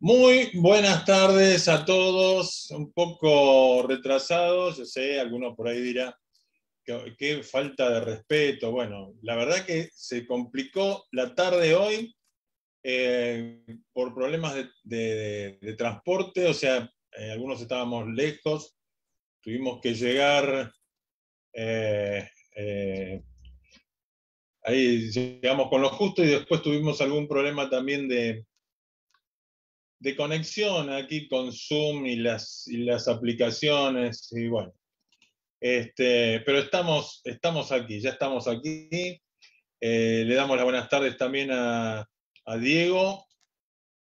Muy buenas tardes a todos, un poco retrasados, yo sé, algunos por ahí dirá, qué falta de respeto. Bueno, la verdad que se complicó la tarde hoy eh, por problemas de, transporte, o sea, eh, algunos estábamos lejos, tuvimos que llegar, eh, ahí llegamos con lo justo y después tuvimos algún problema también de, de conexión aquí con Zoom y las, las aplicaciones, y bueno. Este, pero estamos, estamos aquí, ya estamos aquí. Eh, le damos las buenas tardes también a, Diego.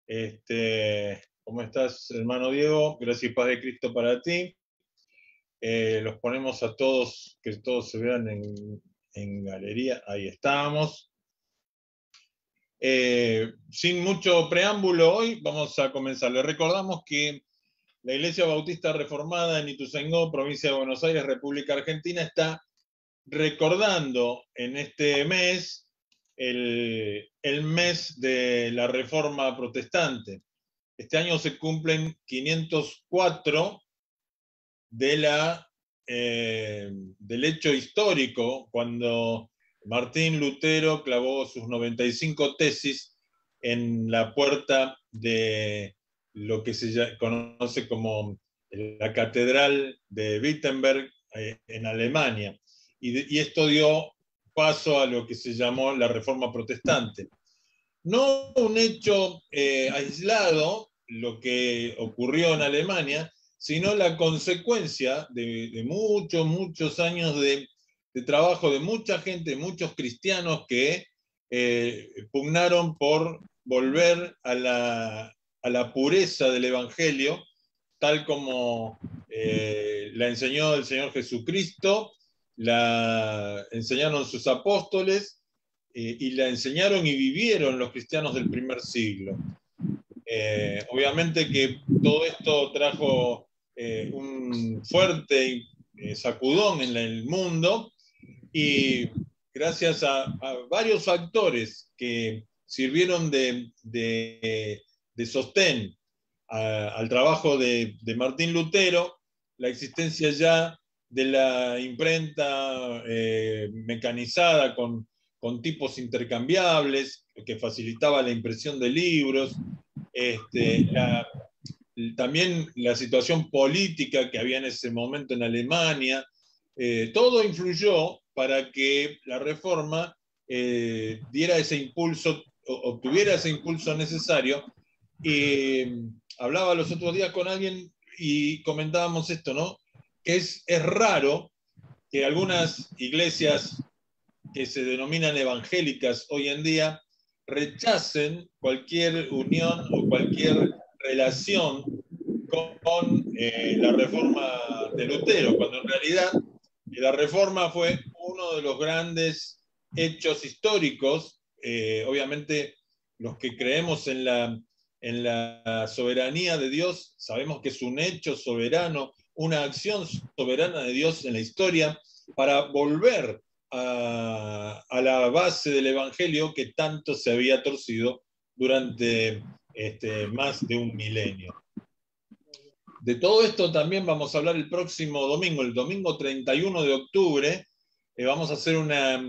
Este, ¿Cómo estás, hermano Diego? Gracias y paz de Cristo para ti. Eh, los ponemos a todos, que todos se vean en, en galería. Ahí estamos. Eh, sin mucho preámbulo hoy, vamos a comenzar. Le recordamos que la Iglesia Bautista Reformada en Ituzaingó, provincia de Buenos Aires, República Argentina, está recordando en este mes el, mes de la Reforma Protestante. Este año se cumplen 504 de la, eh, del hecho histórico cuando Martín Lutero clavó sus 95 tesis en la puerta de lo que se conoce como la Catedral de Wittenberg eh, en Alemania. Y, esto dio paso a lo que se llamó la Reforma Protestante. No un hecho eh, aislado, lo que ocurrió en Alemania, sino la consecuencia de muchos, muchos años de de trabajo de mucha gente, muchos cristianos que eh, pugnaron por volver a la, pureza del Evangelio, tal como eh, la enseñó el Señor Jesucristo, la enseñaron sus apóstoles eh, y la enseñaron y vivieron los cristianos del primer siglo. obviamente que todo esto trajo un fuerte sacudón en el mundo y gracias a, varios factores que sirvieron de, sostén al trabajo de, Martín Lutero, la existencia ya de la imprenta eh, mecanizada con, tipos intercambiables que facilitaba la impresión de libros, este, también la situación política que había en ese momento en Alemania, eh, todo influyó para que la reforma eh, diera ese impulso, obtuviera ese impulso necesario. Y hablaba los otros días con alguien y comentábamos esto, ¿no? Que es, es raro que algunas iglesias que se denominan evangélicas hoy en día rechacen cualquier unión o cualquier relación con, eh, la reforma de Lutero, cuando en realidad la reforma fue uno de los grandes hechos históricos, eh, obviamente los que creemos en la, soberanía de Dios, sabemos que es un hecho soberano, una acción soberana de Dios en la historia para volver a, la base del Evangelio que tanto se había torcido durante este, más de un milenio. De todo esto también vamos a hablar el próximo domingo, el domingo 31 de octubre, eh, vamos a hacer una,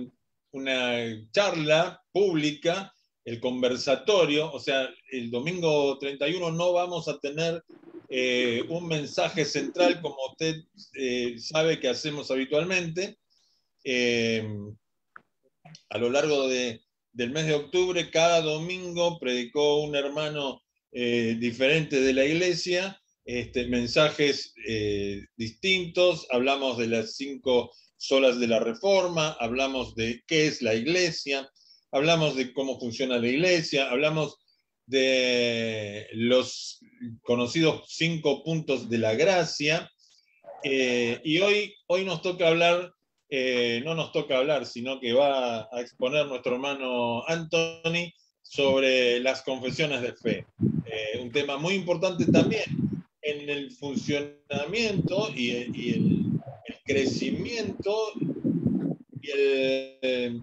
charla pública, el conversatorio, o sea, el domingo 31 no vamos a tener eh, un mensaje central como usted eh, sabe que hacemos habitualmente. a lo largo del mes de octubre, cada domingo predicó un hermano diferente de la iglesia, este, mensajes distintos, hablamos de las cinco solas de la reforma, hablamos de qué es la iglesia, hablamos de cómo funciona la iglesia, hablamos de los conocidos cinco puntos de la gracia. Eh, y hoy, hoy nos toca hablar, eh, no nos toca hablar, sino que va a exponer nuestro hermano Anthony sobre las confesiones de fe. Eh, un tema muy importante también en el funcionamiento y, y el crecimiento eh,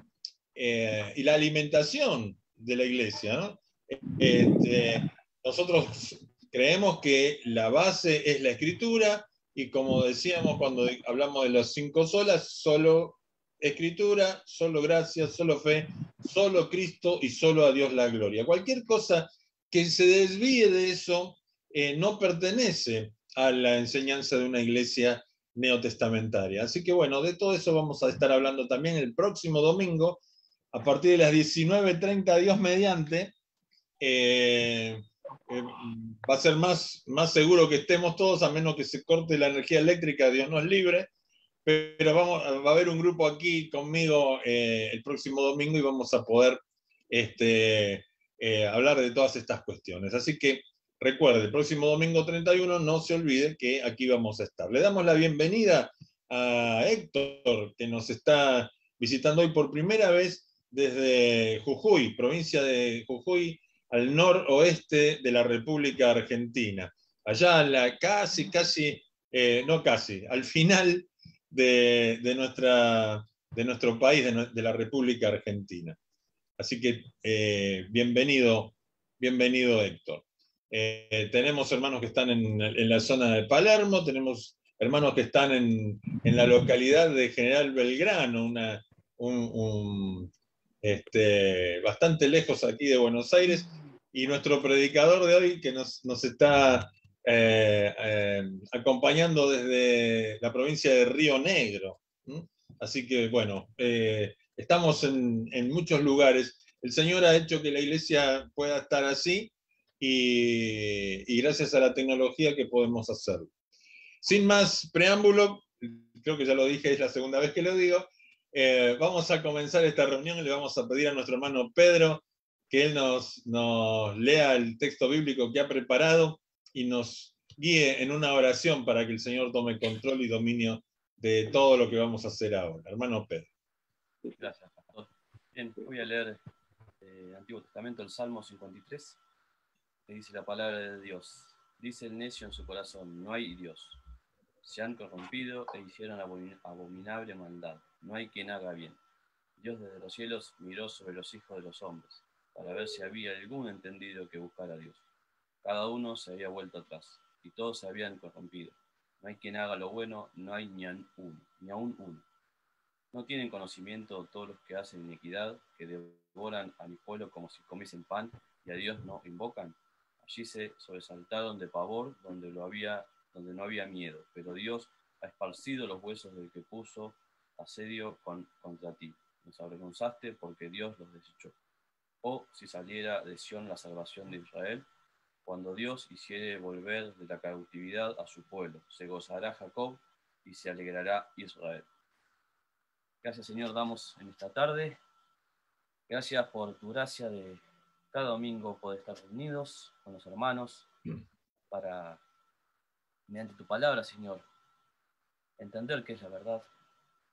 y, la alimentación de la iglesia. Este, nosotros creemos que la base es la escritura y como decíamos cuando hablamos de los cinco solas, solo escritura, solo gracia, solo fe, solo Cristo y solo a Dios la gloria. Cualquier cosa que se desvíe de eso eh, no pertenece a la enseñanza de una iglesia neotestamentaria. Así que bueno, de todo eso vamos a estar hablando también el próximo domingo, a partir de las 19.30, Dios mediante. Eh, eh, va a ser más, más seguro que estemos todos, a menos que se corte la energía eléctrica, Dios nos libre. Pero vamos, va a haber un grupo aquí conmigo eh, el próximo domingo y vamos a poder este, hablar de todas estas cuestiones. Así que Recuerde, el próximo domingo 31 no se olvide que aquí vamos a estar. Le damos la bienvenida a Héctor, que nos está visitando hoy por primera vez desde Jujuy, provincia de Jujuy, al noroeste de la República Argentina. Allá la, casi, casi, eh, no casi, al final de, nuestra, de nuestro país, de, la República Argentina. Así que eh, bienvenido, bienvenido Héctor. Eh, tenemos hermanos que están en, la zona de Palermo, tenemos hermanos que están en, la localidad de General Belgrano, una, este, bastante lejos aquí de Buenos Aires, y nuestro predicador de hoy que nos, está eh, eh, acompañando desde la provincia de Río Negro. Así que bueno, estamos en, en muchos lugares. El Señor ha hecho que la iglesia pueda estar así y, gracias a la tecnología que podemos hacerlo. Sin más preámbulo, creo que ya lo dije, es la segunda vez que lo digo, eh, vamos a comenzar esta reunión y le vamos a pedir a nuestro hermano Pedro que él nos, nos lea el texto bíblico que ha preparado y nos guíe en una oración para que el Señor tome control y dominio de todo lo que vamos a hacer ahora. Hermano Pedro. Gracias, pastor. Bien, voy a leer el eh, Antiguo Testamento, el Salmo 53 dice la palabra de Dios. Dice el necio en su corazón, no hay Dios. Se han corrompido e hicieron abominable maldad. No hay quien haga bien. Dios desde los cielos miró sobre los hijos de los hombres, para ver si había algún entendido que buscara a Dios. Cada uno se había vuelto atrás, y todos se habían corrompido. No hay quien haga lo bueno, no hay ni aun uno, ni aun uno. No tienen conocimiento todos los que hacen iniquidad, que devoran a mi pueblo como si comiesen pan, y a Dios no invocan. Allí se sobresaltaron de pavor donde, no había miedo, pero Dios ha esparcido los huesos del que puso asedio contra ti. Nos avergonzaste porque Dios los desechó. O si saliera de Sión la salvación de Israel, cuando Dios hiciere volver de la cautividad a su pueblo, se gozará Jacob y se alegrará Israel. Gracias Señor, damos en esta tarde. Gracias por tu gracia de cada domingo poder estar reunidos con los hermanos mm. para, mediante tu palabra, Señor, entender qué es la verdad,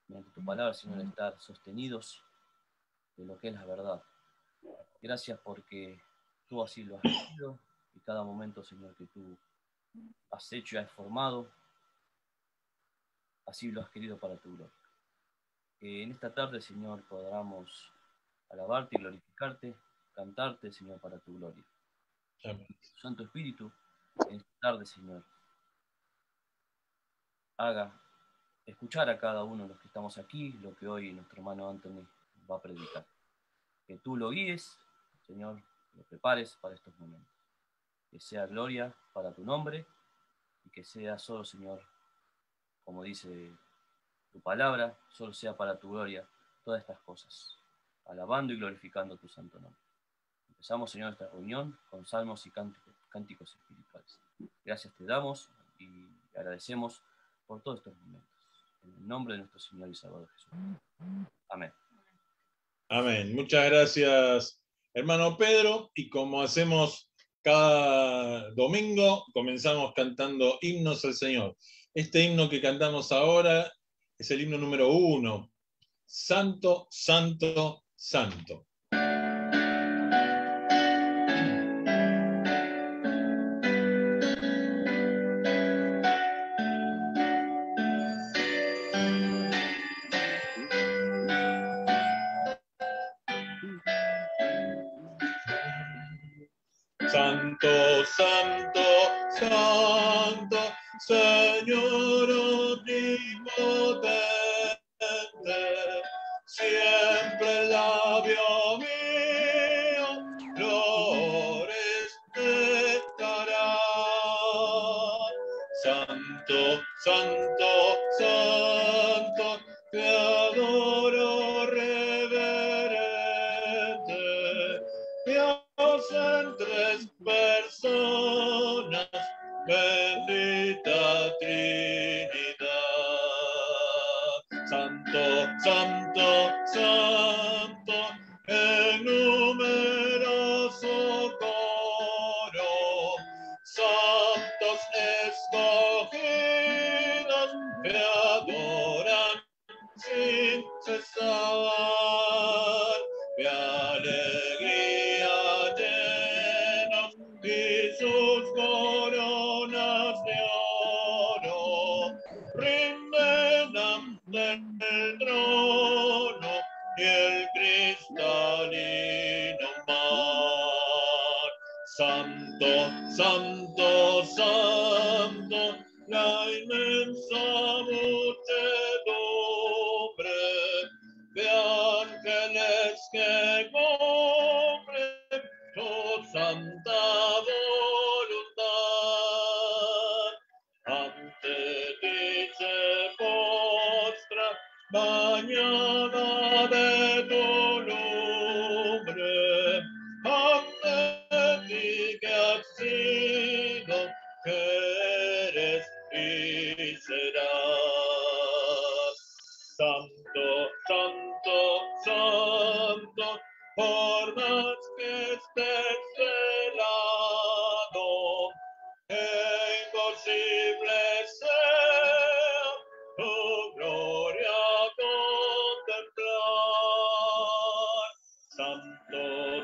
mediante tu palabra, Señor, mm. estar sostenidos de lo que es la verdad. Gracias porque tú así lo has hecho y cada momento, Señor, que tú has hecho y has formado, así lo has querido para tu gloria. Que en esta tarde, Señor, podamos alabarte y glorificarte cantarte, Señor, para tu gloria. Santo Espíritu, en esta tarde, Señor, haga escuchar a cada uno de los que estamos aquí lo que hoy nuestro hermano Anthony va a predicar. Que tú lo guíes, Señor, lo prepares para estos momentos. Que sea gloria para tu nombre y que sea solo, Señor, como dice tu palabra, solo sea para tu gloria todas estas cosas, alabando y glorificando tu santo nombre. Empezamos, Señor, esta reunión con salmos y cánticos, espirituales. Gracias te damos y agradecemos por todos estos momentos. En el nombre de nuestro Señor y Salvador Jesús. Amén. Amén. Muchas gracias, hermano Pedro. Y como hacemos cada domingo, comenzamos cantando himnos al Señor. Este himno que cantamos ahora es el himno número uno. Santo, santo, santo.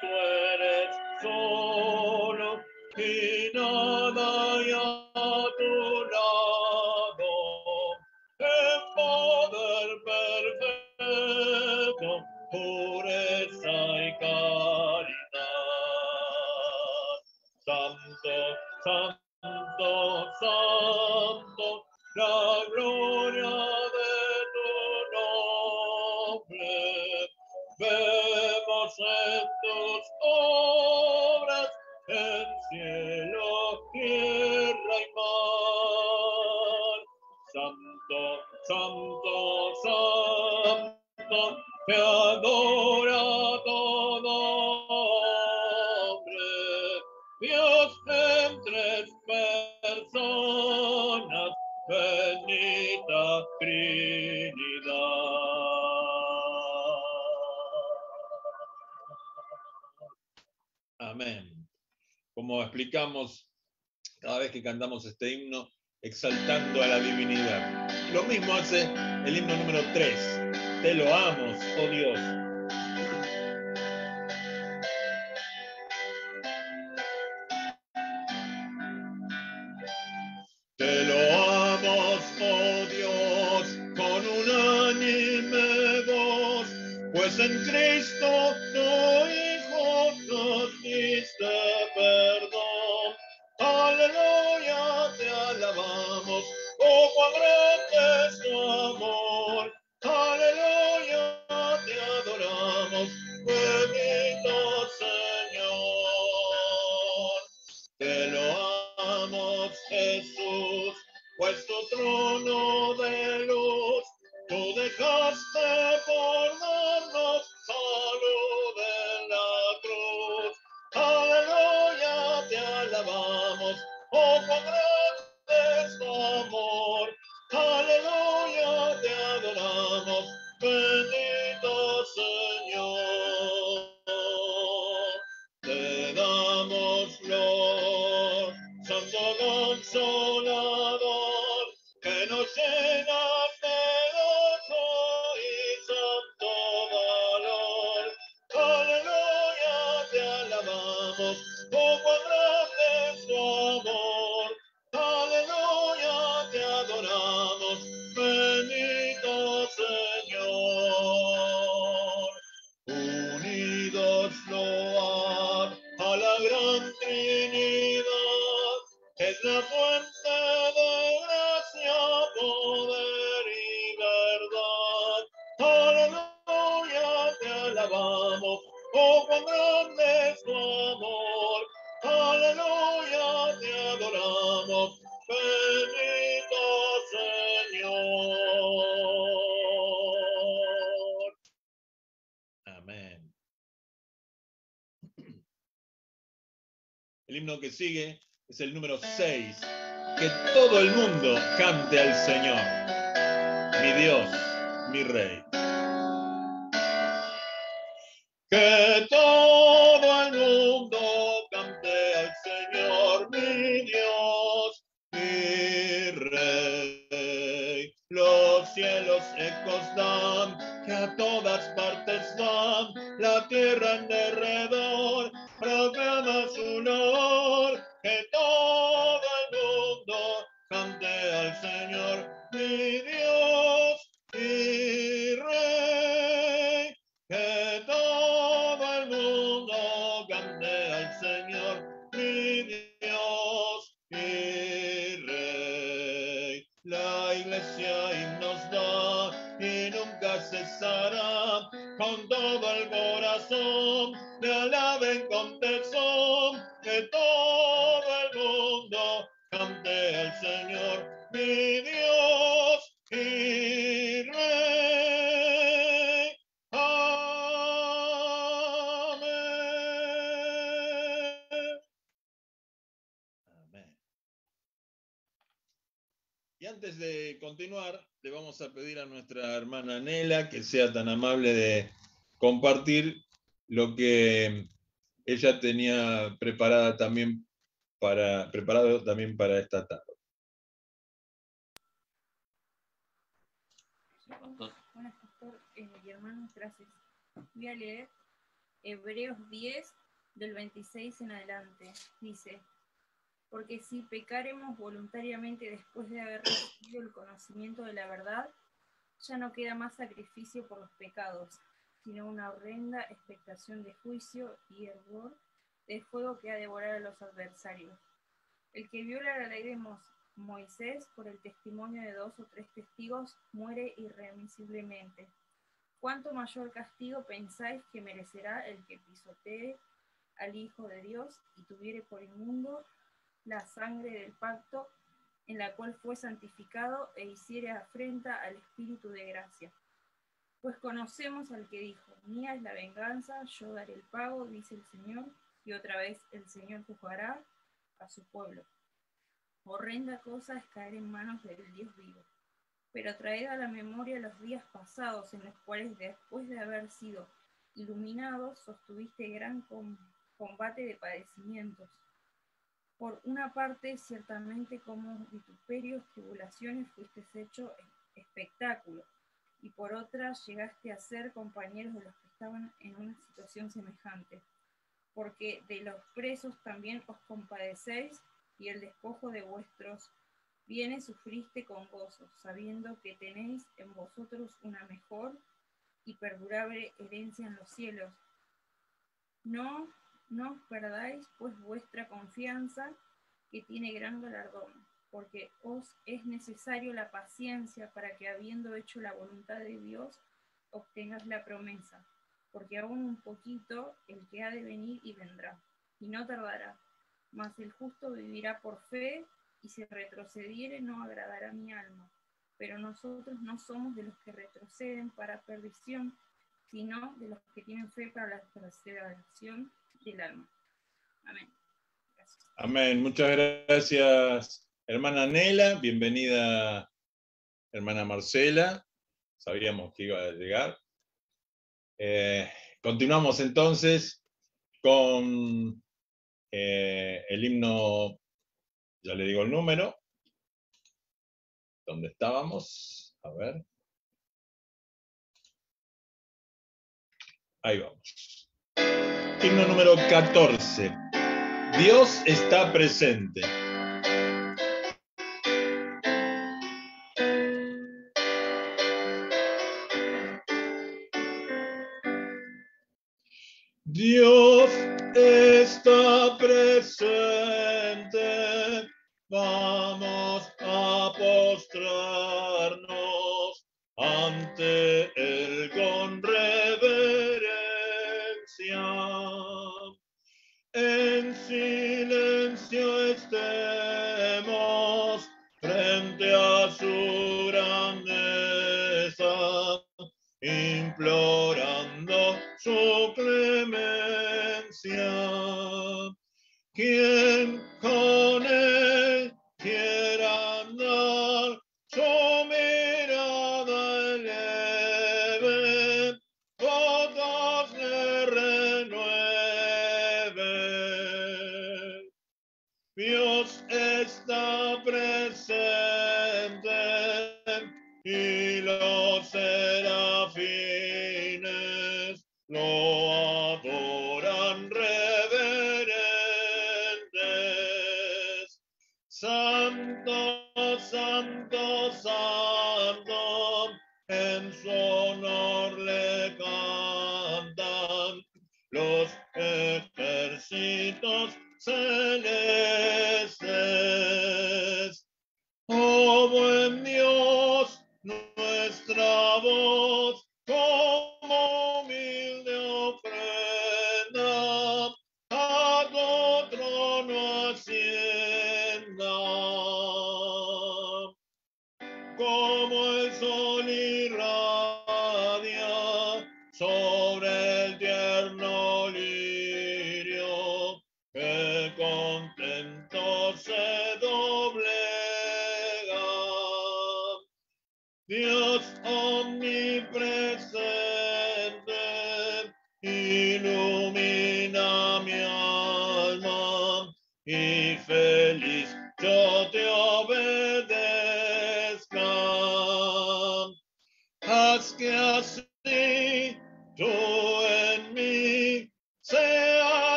tu eres solo y cantamos este himno exaltando a la divinidad. Lo mismo hace el himno número 3. Te lo amos, oh Dios, que sigue es el número 6. Que todo el mundo cante al Señor, mi Dios, mi Rey. Cesará. Con todo el corazón me alaben con tesón. Que todo continuar, le vamos a pedir a nuestra hermana Nela que sea tan amable de compartir lo que ella tenía preparada también para, preparado también para esta tarde. Buenas, pastor eh, y hermanos, gracias. Voy a leer Hebreos 10, del 26 en adelante. Dice, porque si pecaremos voluntariamente después de haber recibido el conocimiento de la verdad, ya no queda más sacrificio por los pecados, sino una horrenda expectación de juicio y hervor de fuego que ha devorado a los adversarios. El que viola la ley de Mo- Moisés por el testimonio de dos o tres testigos muere irremisiblemente. ¿Cuánto mayor castigo pensáis que merecerá el que pisotee al Hijo de Dios y tuviere por inmundo la sangre del pacto en la cual fue santificado e hiciere afrenta al Espíritu de gracia? Pues conocemos al que dijo, mía es la venganza, yo daré el pago, dice el Señor, y otra vez el Señor juzgará a su pueblo. Horrenda cosa es caer en manos del Dios vivo. Pero traed a la memoria los días pasados en los cuales después de haber sido iluminados sostuviste gran com- combate de padecimientos. Por una parte, ciertamente como vituperios, tribulaciones fuiste hecho espectáculo, y por otra llegaste a ser compañeros de los que estaban en una situación semejante, porque de los presos también os compadecéis, y el despojo de vuestros bienes sufriste con gozo, sabiendo que tenéis en vosotros una mejor y perdurable herencia en los cielos. No, no os perdáis pues vuestra confianza, que tiene gran galardón, porque os es necesario la paciencia para que habiendo hecho la voluntad de Dios, obtengas la promesa, porque aún un poquito el que ha de venir y vendrá, y no tardará, mas el justo vivirá por fe, y si retrocediere no agradará mi alma. Pero nosotros no somos de los que retroceden para perdición, sino de los que tienen fe para la preservación Amén. Muchas gracias, hermana Nela. Bienvenida, hermana Marcela. Sabíamos que iba a llegar. Eh, continuamos entonces con eh, el himno, ya le digo el número, ¿dónde estábamos? A ver. Ahí vamos. Himno número 14. Dios está presente.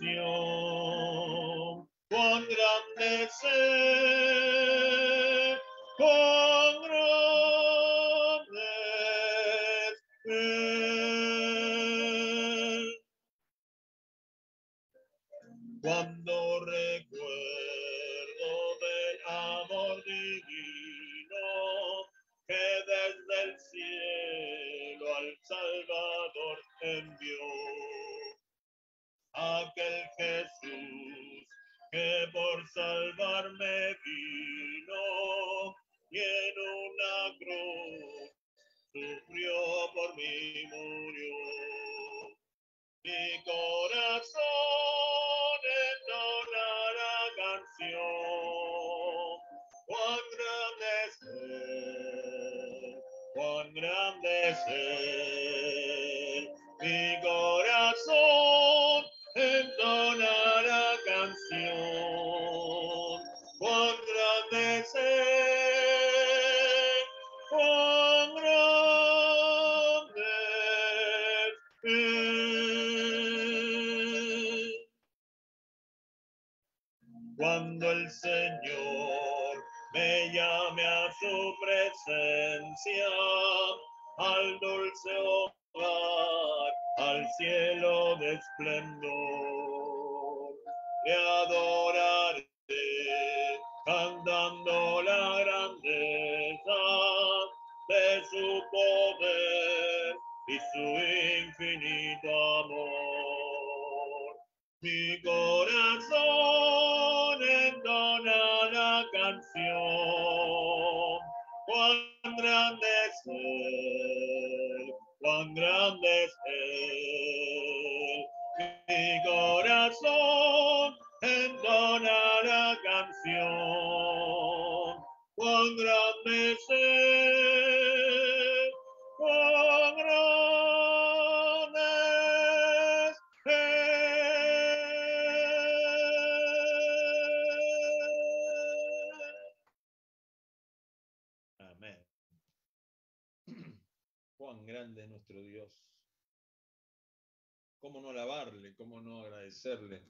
La canción. Cuán grande aquel Jesús que por salvarme vino y en una cruz sufrió por mí murió. Mi corazón entonará canción. Cuán grande es Él, cuán grande es. Mi corazón presencia, al dulce hogar, al cielo de esplendor, le adoraré cantando la grandeza de su poder y su infinito amor. Mi corazón entona la canción. Cuán grande es Él, cuán grande es Él. Mi corazón entona la canción. Cuán grande es Él, ¿Cómo no alabarle? ¿Cómo no agradecerle?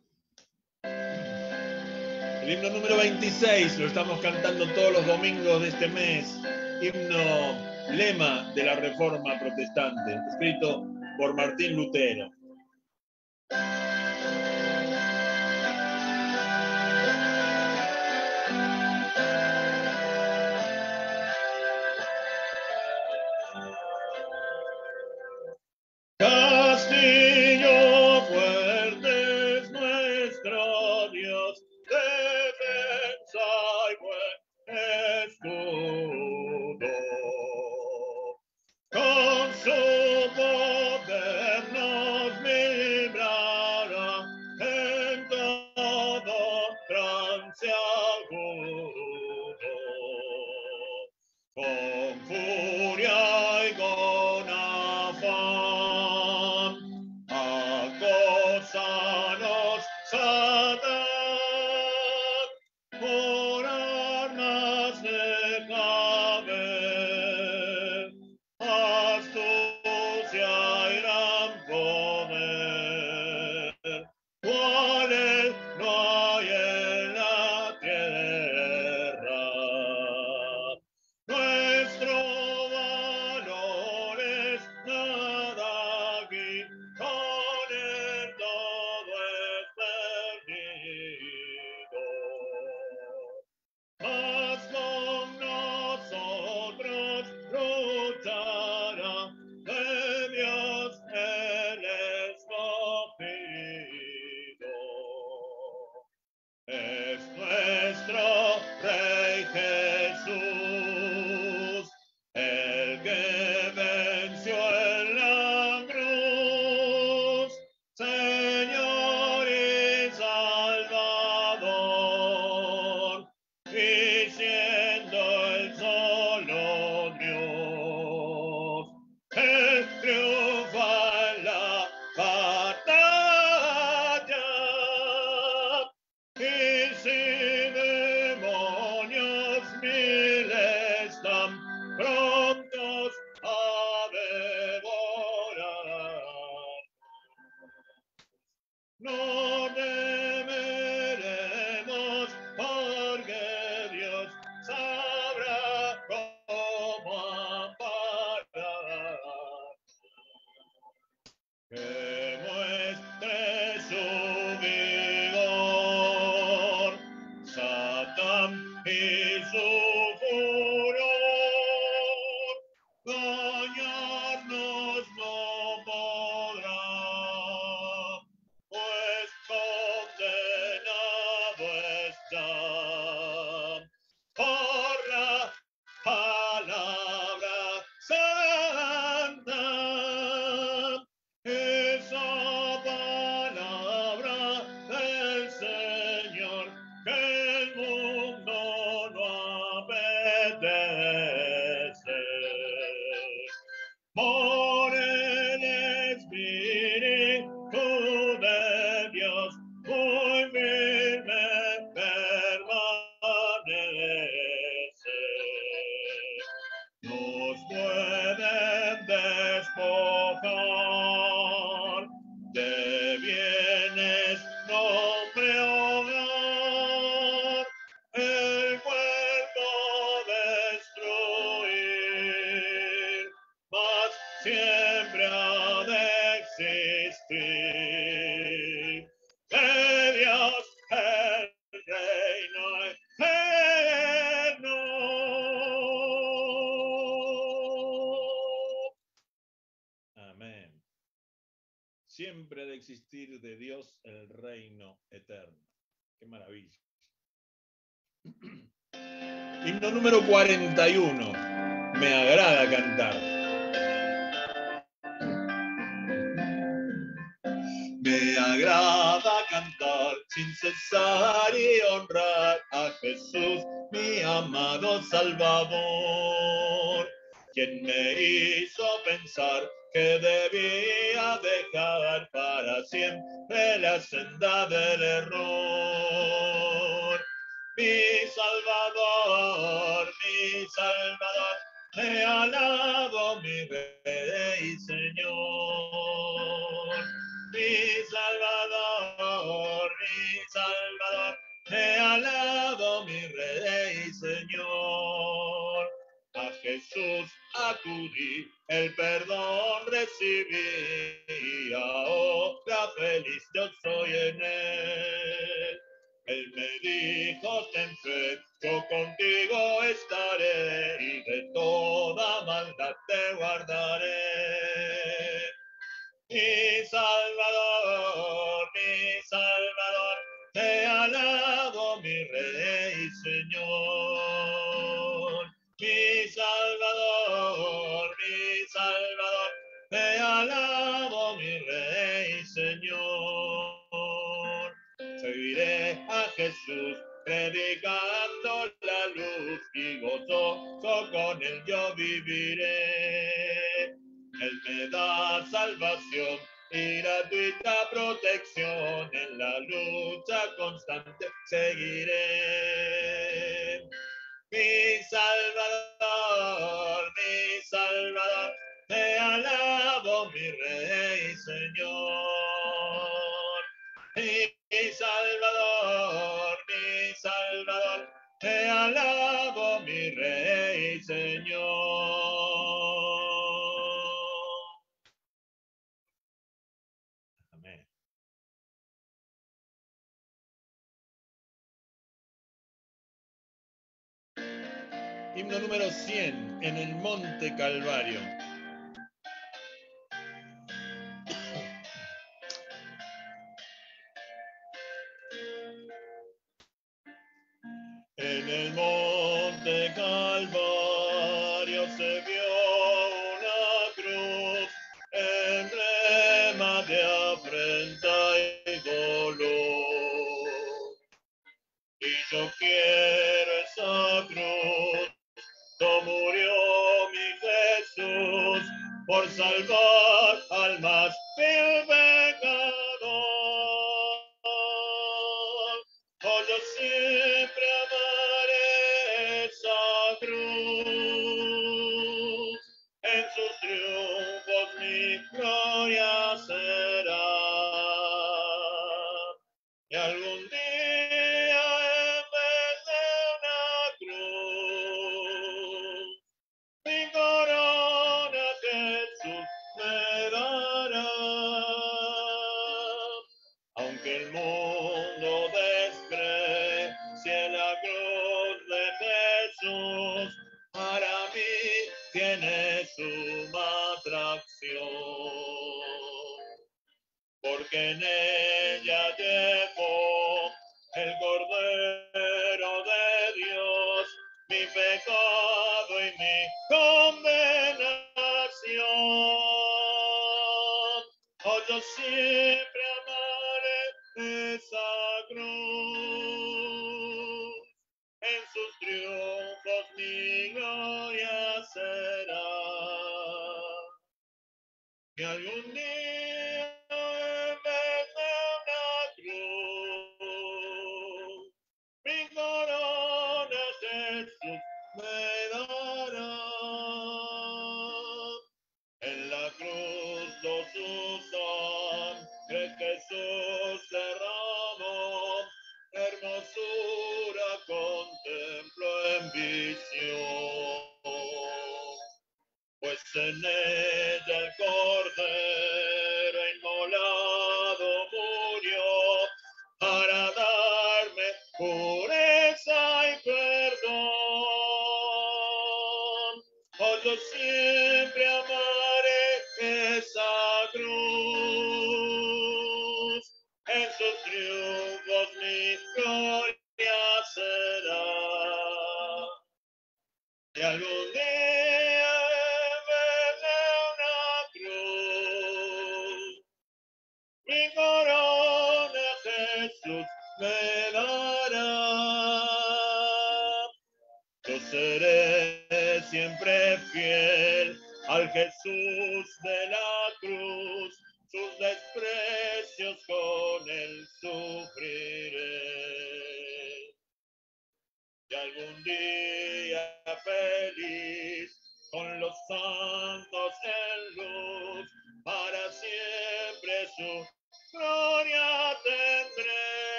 El himno número 26 lo estamos cantando todos los domingos de este mes. Himno lema de la Reforma Protestante, escrito por Martín Lutero. 41. Me agrada cantar. Me agrada cantar sin cesar y honrar a Jesús, mi amado Salvador. luz y gozoso con él yo viviré. Él me da salvación y gratuita protección, en la lucha constante seguiré. Mi Salvador, mi Salvador, te alabo, mi Rey Señor. Mi Salvador, te alabo, mi Rey, Señor. Himno número 100, en el Monte Calvario. Calvario se vio una cruz, emblema de afrenta y dolor. Y yo quiero esa cruz, no murió mi Jesús por salvar.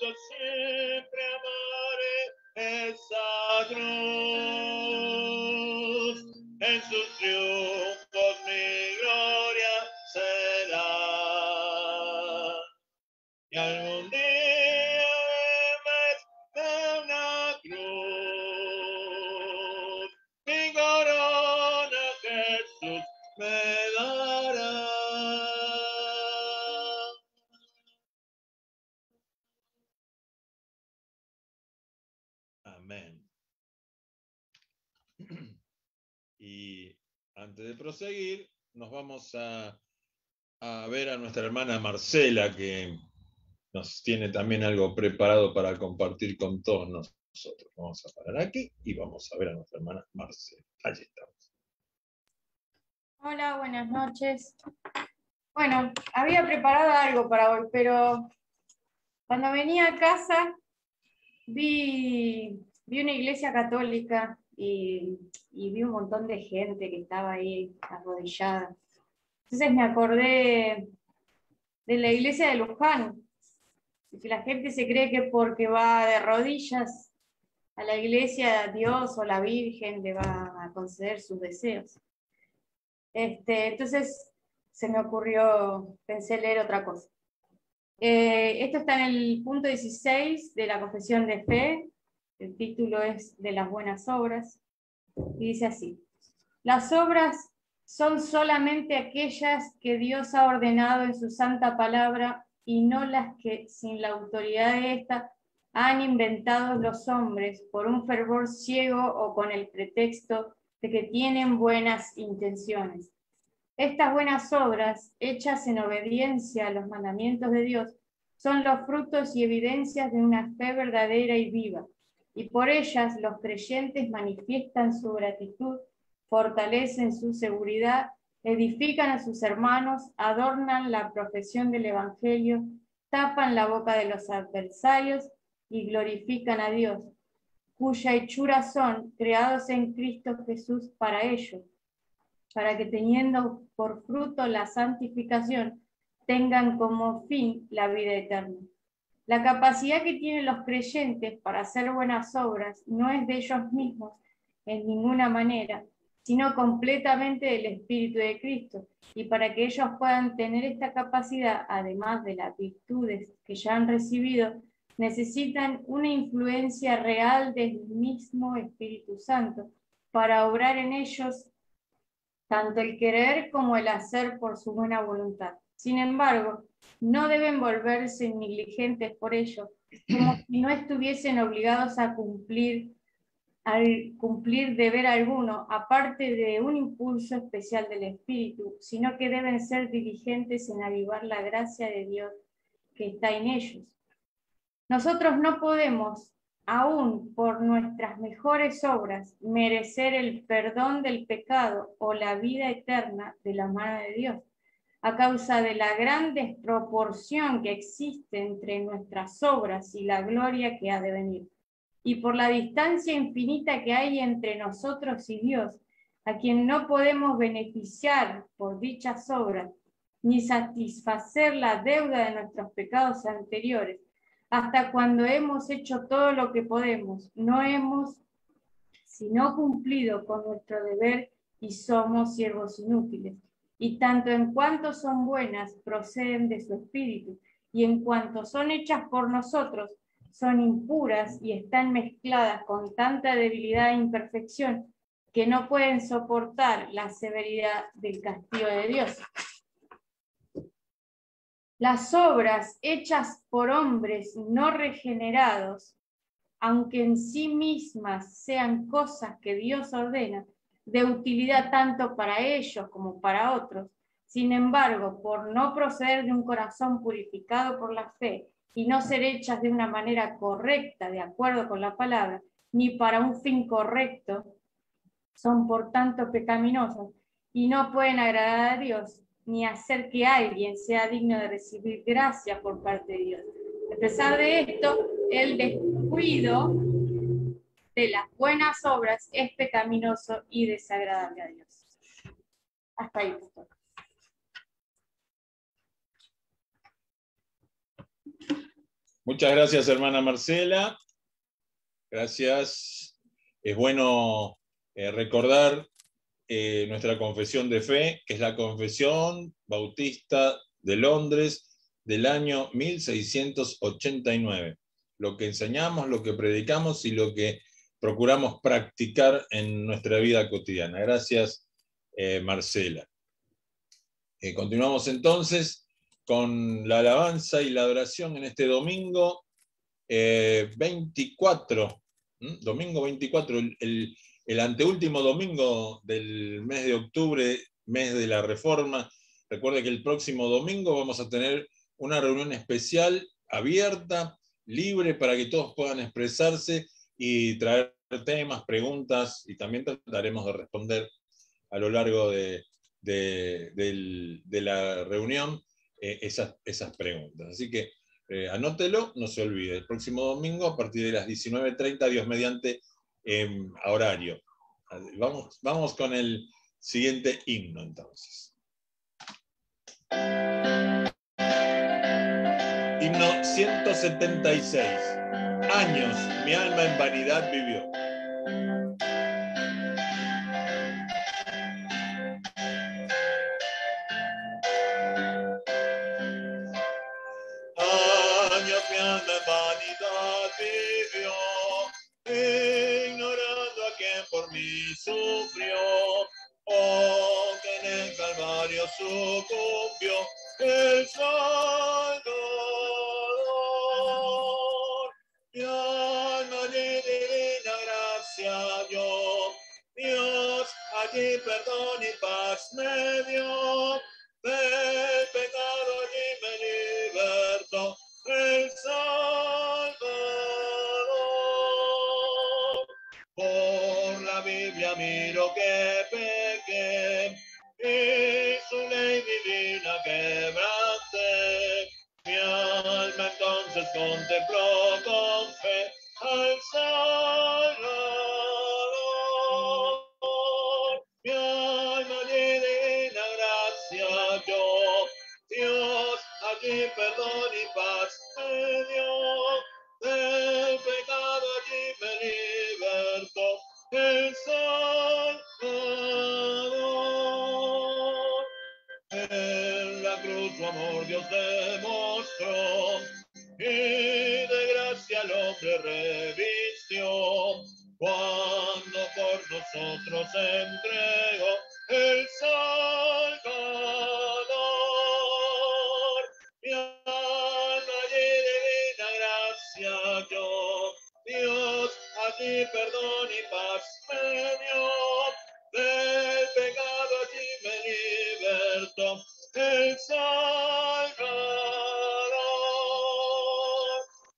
Yo siempre amaré esa cruz, en sus a, ver a nuestra hermana Marcela, que nos tiene también algo preparado para compartir con todos nosotros. Vamos a parar aquí y vamos a ver a nuestra hermana Marcela. Allí estamos. Hola, buenas noches. Bueno, había preparado algo para hoy, pero cuando venía a casa vi, vi una iglesia católica y vi un montón de gente que estaba ahí arrodillada. Entonces me acordé de la iglesia de Luján, que la gente se cree que porque va de rodillas a la iglesia, Dios o la Virgen le va a conceder sus deseos. Este, entonces se me ocurrió, pensé leer otra cosa. Eh, esto está en el punto 16 de la confesión de fe, el título es de las buenas obras, y dice así, las obras son solamente aquellas que Dios ha ordenado en su santa palabra y no las que sin la autoridad de ésta han inventado los hombres por un fervor ciego o con el pretexto de que tienen buenas intenciones. Estas buenas obras, hechas en obediencia a los mandamientos de Dios, son los frutos y evidencias de una fe verdadera y viva, y por ellas los creyentes manifiestan su gratitud, fortalecen su seguridad, edifican a sus hermanos, adornan la profesión del Evangelio, tapan la boca de los adversarios y glorifican a Dios, cuya hechura son creados en Cristo Jesús para ellos, para que teniendo por fruto la santificación, tengan como fin la vida eterna. La capacidad que tienen los creyentes para hacer buenas obras no es de ellos mismos en ninguna manera, sino completamente del Espíritu de Cristo. Y para que ellos puedan tener esta capacidad, además de las virtudes que ya han recibido, necesitan una influencia real del mismo Espíritu Santo para obrar en ellos tanto el querer como el hacer por su buena voluntad. Sin embargo, no deben volverse negligentes por ello, como si no estuviesen obligados a cumplir, al cumplir deber alguno, aparte de un impulso especial del Espíritu, sino que deben ser diligentes en avivar la gracia de Dios que está en ellos. Nosotros no podemos, aún por nuestras mejores obras, merecer el perdón del pecado o la vida eterna de la mano de Dios a causa de la gran desproporción que existe entre nuestras obras y la gloria que ha de venir, y por la distancia infinita que hay entre nosotros y Dios, a quien no podemos beneficiar por dichas obras, ni satisfacer la deuda de nuestros pecados anteriores, hasta cuando hemos hecho todo lo que podemos, no hemos sino cumplido con nuestro deber y somos siervos inútiles. Y tanto en cuanto son buenas, proceden de su espíritu, y en cuanto son hechas por nosotros, son impuras y están mezcladas con tanta debilidad e imperfección que no pueden soportar la severidad del castigo de Dios. Las obras hechas por hombres no regenerados, aunque en sí mismas sean cosas que Dios ordena, de utilidad tanto para ellos como para otros, sin embargo, por no proceder de un corazón purificado por la fe y no ser hechas de una manera correcta, de acuerdo con la palabra, ni para un fin correcto, son por tanto pecaminosas y no pueden agradar a Dios ni hacer que alguien sea digno de recibir gracia por parte de Dios. A pesar de esto, el descuido de las buenas obras es pecaminoso y desagradable a Dios. Hasta ahí, pastor. Muchas gracias, hermana Marcela. Gracias. Es bueno eh, recordar eh, nuestra confesión de fe, que es la Confesión Bautista de Londres del año 1689. Lo que enseñamos, lo que predicamos y lo que procuramos practicar en nuestra vida cotidiana. Gracias, eh, Marcela. continuamos entonces con la alabanza y la adoración en este domingo 24, domingo 24, el el anteúltimo domingo del mes de octubre, mes de la reforma. Recuerde que el próximo domingo vamos a tener una reunión especial, abierta, libre, para que todos puedan expresarse y traer temas, preguntas, y también trataremos de responder a lo largo de, la reunión eh, esas, esas, preguntas. Así que eh, anótelo, no se olvide, el próximo domingo a partir de las 19.30, Dios mediante, horario. Vamos, vamos con el siguiente himno entonces. Himno 176. Años mi alma en vanidad vivió. Sucumbió el Salvador. Alma de divina gracia dio, Dios allí perdón y paz me dio, quebrante. Mi alma entonces contempló con fe al Salvador. Perdón y paz me dio, del pecado allí me libertó el Salvador.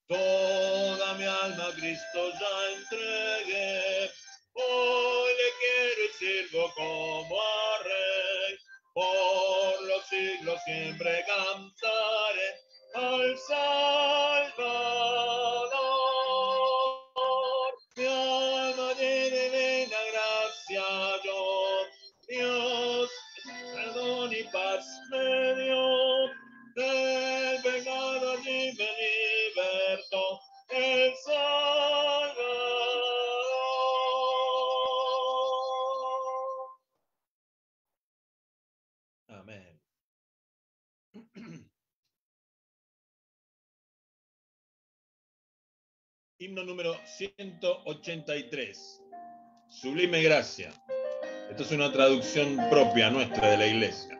Toda mi alma a Cristo ya entregué, hoy le quiero y sirvo como a rey, por los siglos siempre cantaré al Salvador. número 183. Sublime gracia. Esta es una traducción propia nuestra de la iglesia.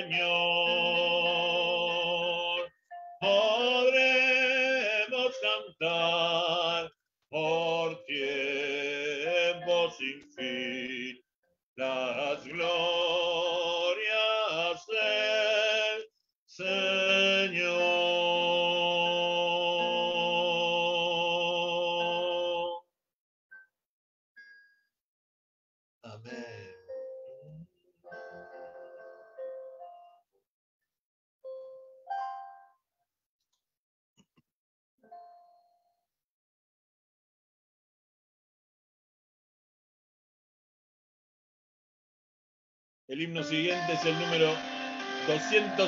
in you.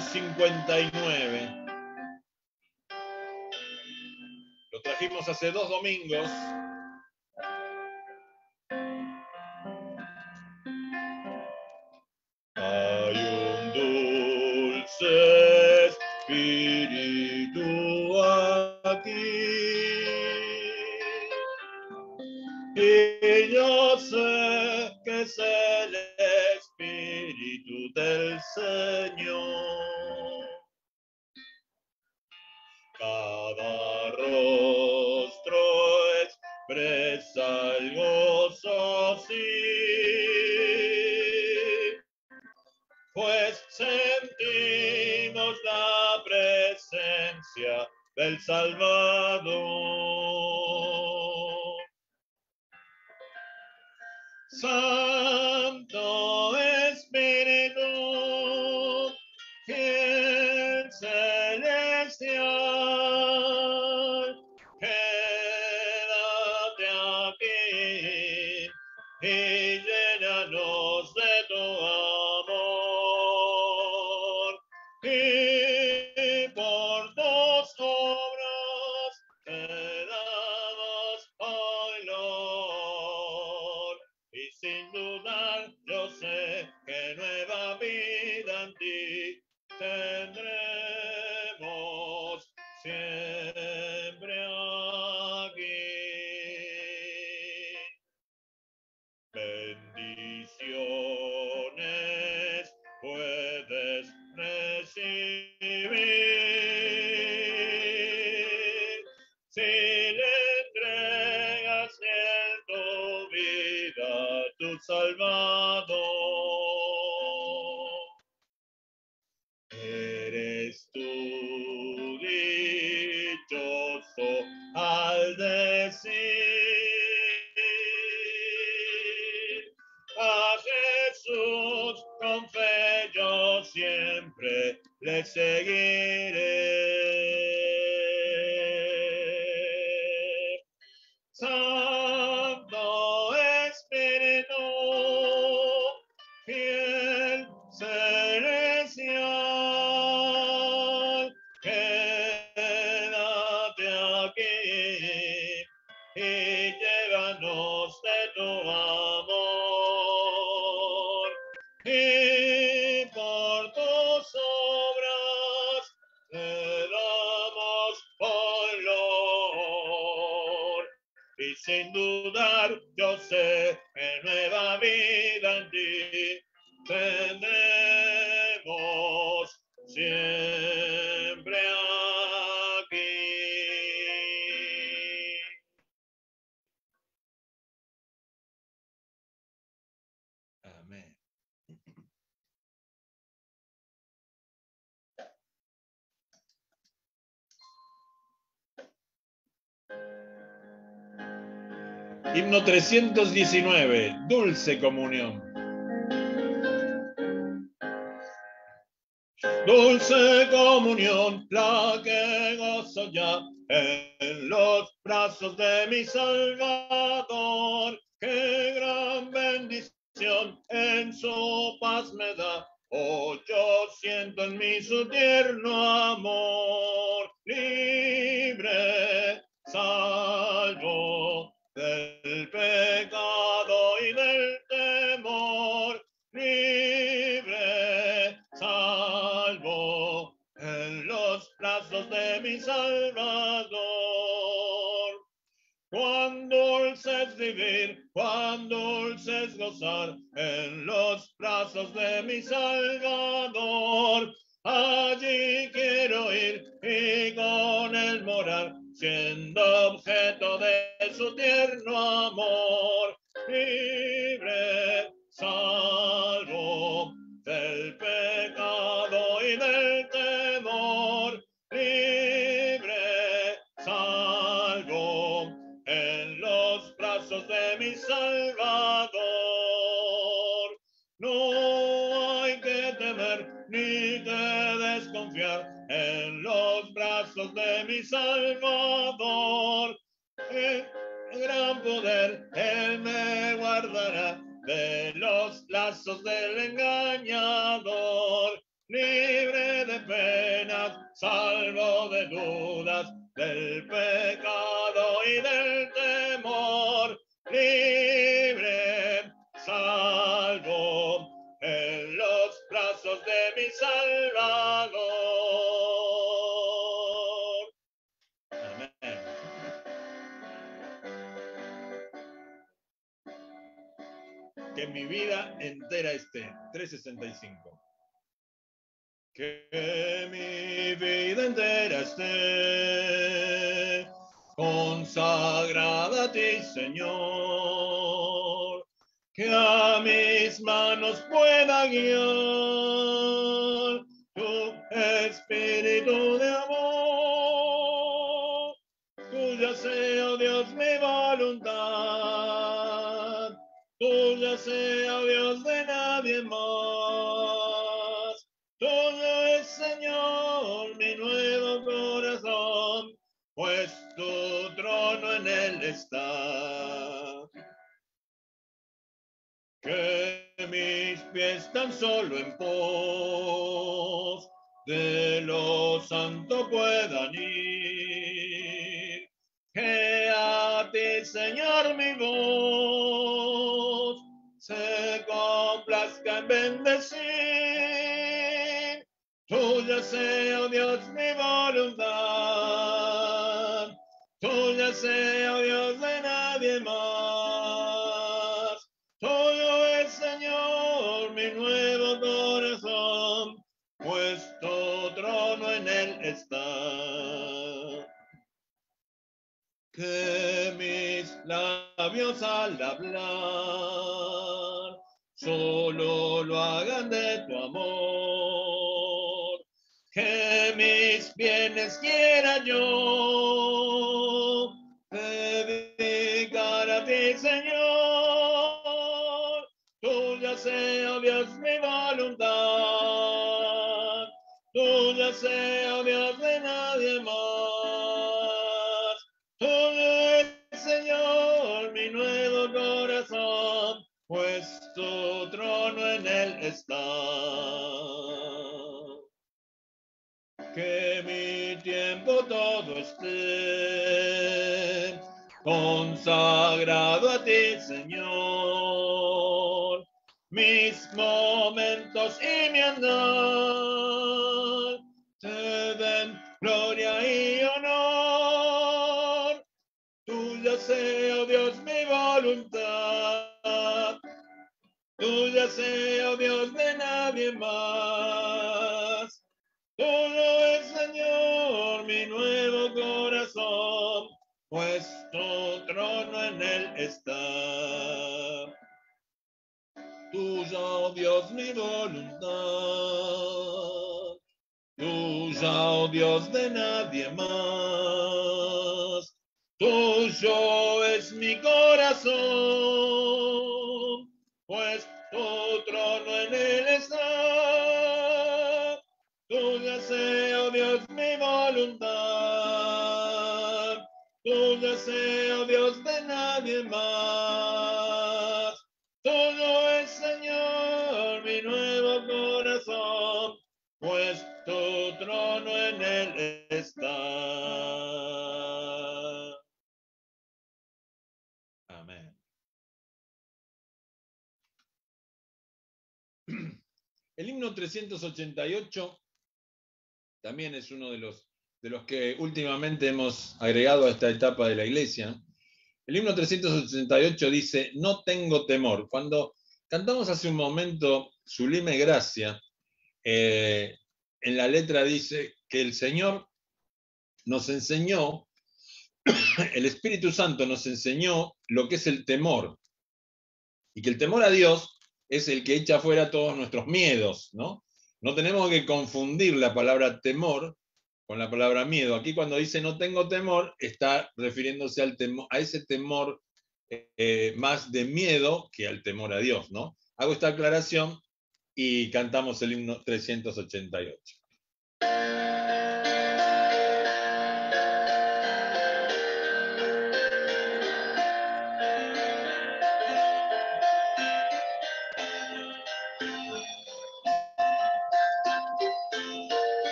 1959. Lo trajimos hace dos domingos Himno 319, Dulce Comunión. Dulce comunión, la que gozo ya en los brazos de mi Salvador. Qué gran bendición en su paz me da. Oh, yo siento en mí su tierno amor. 365. Que mi vida entera esté consagrada a ti, Señor. Que a mis manos pueda guiar tu espíritu de amor. Tuya sea, Dios, mi voluntad. Oh Dios, de nadie más. Tuyo es, Señor, mi nuevo corazón, pues tu trono en él está. Que mis pies tan solo en pos de lo santo puedan ir. Que a ti, Señor, mi voz se complazca en bendecir. Tuya sea, oh Dios, mi voluntad. Tuya sea, oh Dios, de nadie más. Tuyo es, Señor, mi nuevo corazón, pues tu trono en él está. Que mis labios al hablar solo lo hagan de tu amor. Que mis bienes quiera yo dedicar a ti, Señor. Tuya sea, Dios, mi voluntad. Tuya sea, Dios, de nadie tu trono en él está. Que mi tiempo todo esté consagrado a ti, Señor. Mis momentos y mi andar te den gloria y honor. Tuya sea, oh Dios, mi voluntad. Tuya sea, oh Dios, de nadie más. Tuyo es, Señor, mi nuevo corazón, pues tu trono en él está. Tuya, oh Dios, mi voluntad. Tuya, oh Dios, de nadie más. Tuyo es mi corazón, Dios, mi voluntad. Tuya sea, oh Dios, de nadie más. Tuyo es, Señor, mi nuevo corazón, pues tu trono en él está. Amén. El himno 388 también es uno de los, de los que últimamente hemos agregado a esta etapa de la iglesia. El himno 388 dice, no tengo temor. Cuando cantamos hace un momento Sublime Gracia, eh, en la letra dice que el Señor nos enseñó, el Espíritu Santo nos enseñó lo que es el temor. Y que el temor a Dios es el que echa fuera todos nuestros miedos, ¿no? No tenemos que confundir la palabra temor con la palabra miedo. Aquí cuando dice no tengo temor, está refiriéndose al temor, a ese temor eh, más de miedo que al temor a Dios, ¿no? Hago esta aclaración y cantamos el himno 388.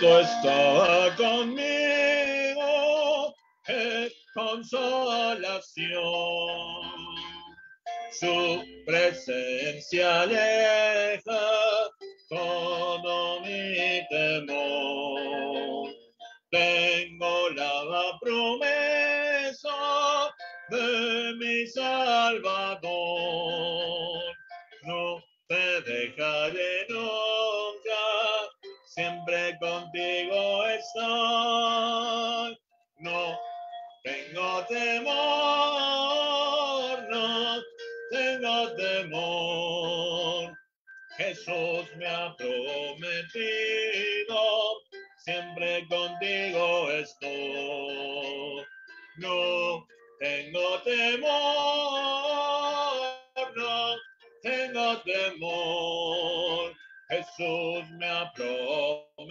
Cristo está conmigo, es consolación. Su presencia aleja todo mi temor. Tengo la promesa de mi Salvador. No te dejaré nunca siempre contigo estoy. No tengo temor, no tengo temor. Jesús me ha prometido siempre contigo estoy. No tengo temor, no tengo temor. Jesús me ha prometido,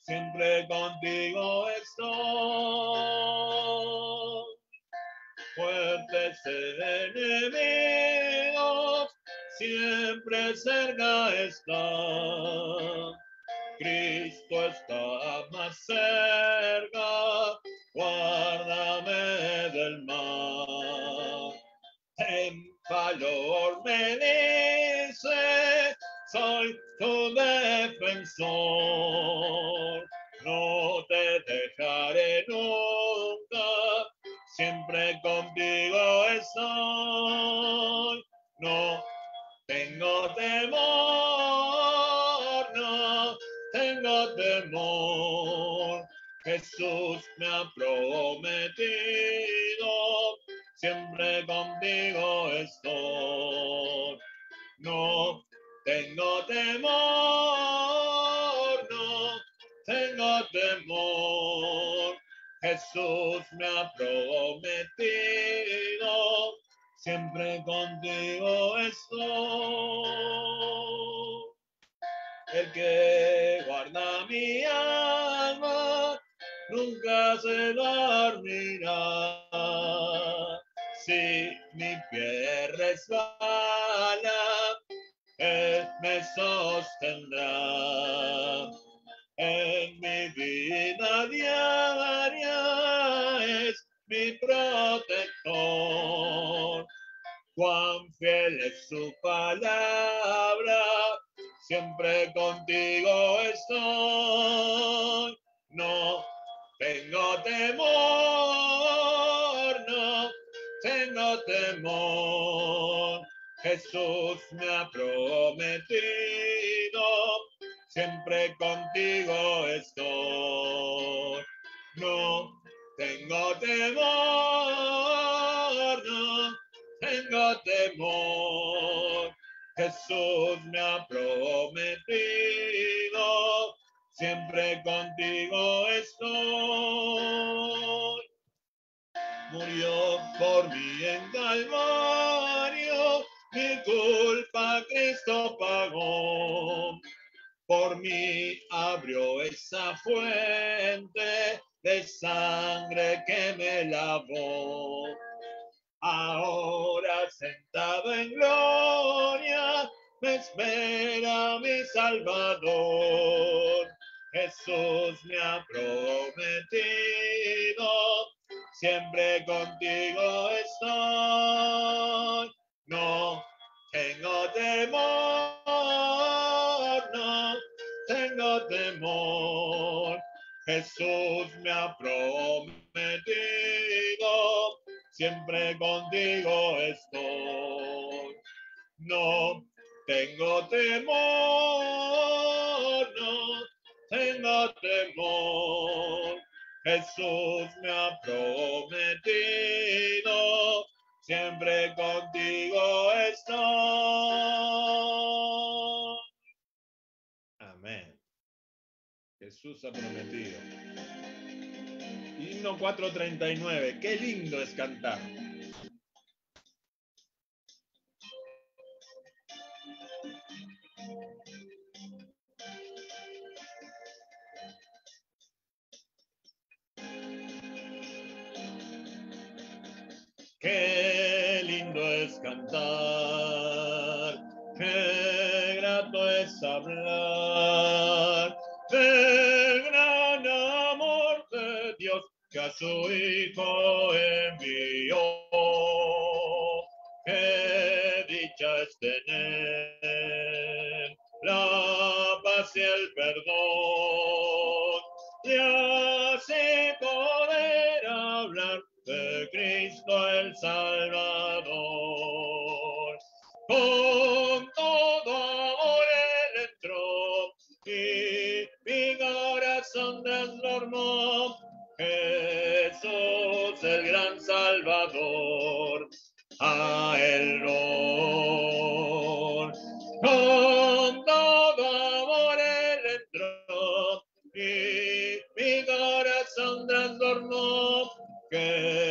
siempre contigo estoy. Fuertes enemigos, siempre cerca está. Cristo está más cerca, guárdame del mal. En valor me soy tu defensor. No te dejaré nunca, siempre contigo estoy. No tengo temor, no tengo temor. Jesús me ha prometido, siempre contigo estoy. Temor, no tengo temor. Jesús me ha prometido, siempre contigo estoy. El que guarda mi alma nunca se dormirá. Si mi pie resbala, me sostendrá. En mi vida diaria es mi protector. Cuán fiel es su palabra, siempre contigo estoy. No tengo temor, no tengo temor. Jesús me ha prometido, siempre contigo estoy. No tengo temor, no tengo temor. Jesús me ha prometido, siempre contigo estoy. Murió por mí en Calvario, mi culpa Cristo pagó. Por mí abrió esa fuente de sangre que me lavó. Ahora sentado en gloria, me espera mi Salvador. Jesús me ha prometido, siempre contigo estoy. No tengo temor, no tengo temor. Jesús me ha prometido, siempre contigo estoy. No tengo temor, no tengo temor. Jesús me ha prometido, siempre contigo estoy. Amén. Jesús ha prometido. Himno 439, qué lindo es cantar. Cantar, qué grato es hablar del gran amor de Dios que a su Hijo envió. Qué dicha es tener la paz y el perdón, y así poder hablar de Cristo el Salvador con todo amor él entró y mi corazón transformó. Jesús, el gran Salvador, a él lo con todo amor él entró y mi corazón transformó. Jesús,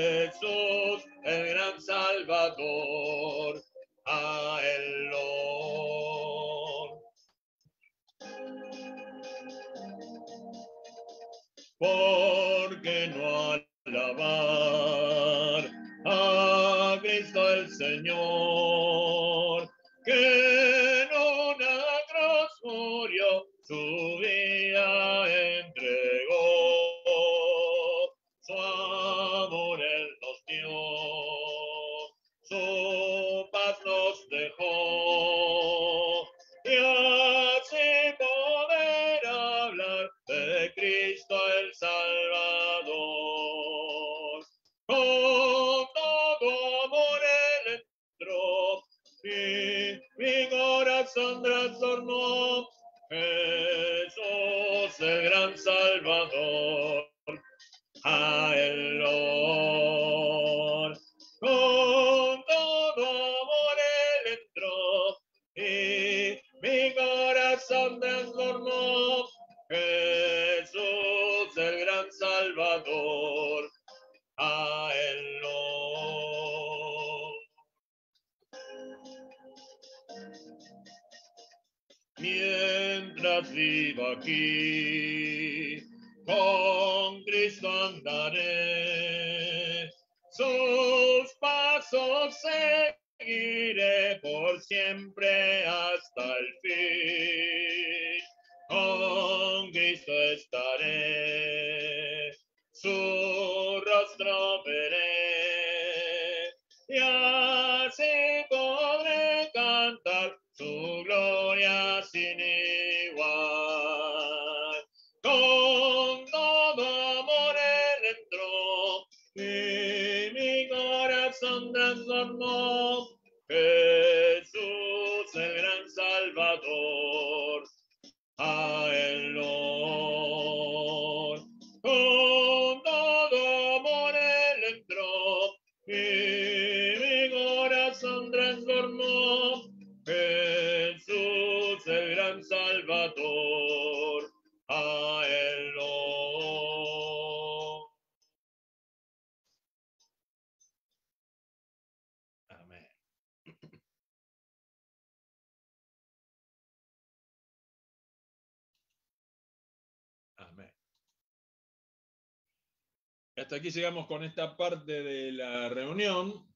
llegamos con esta parte de la reunión.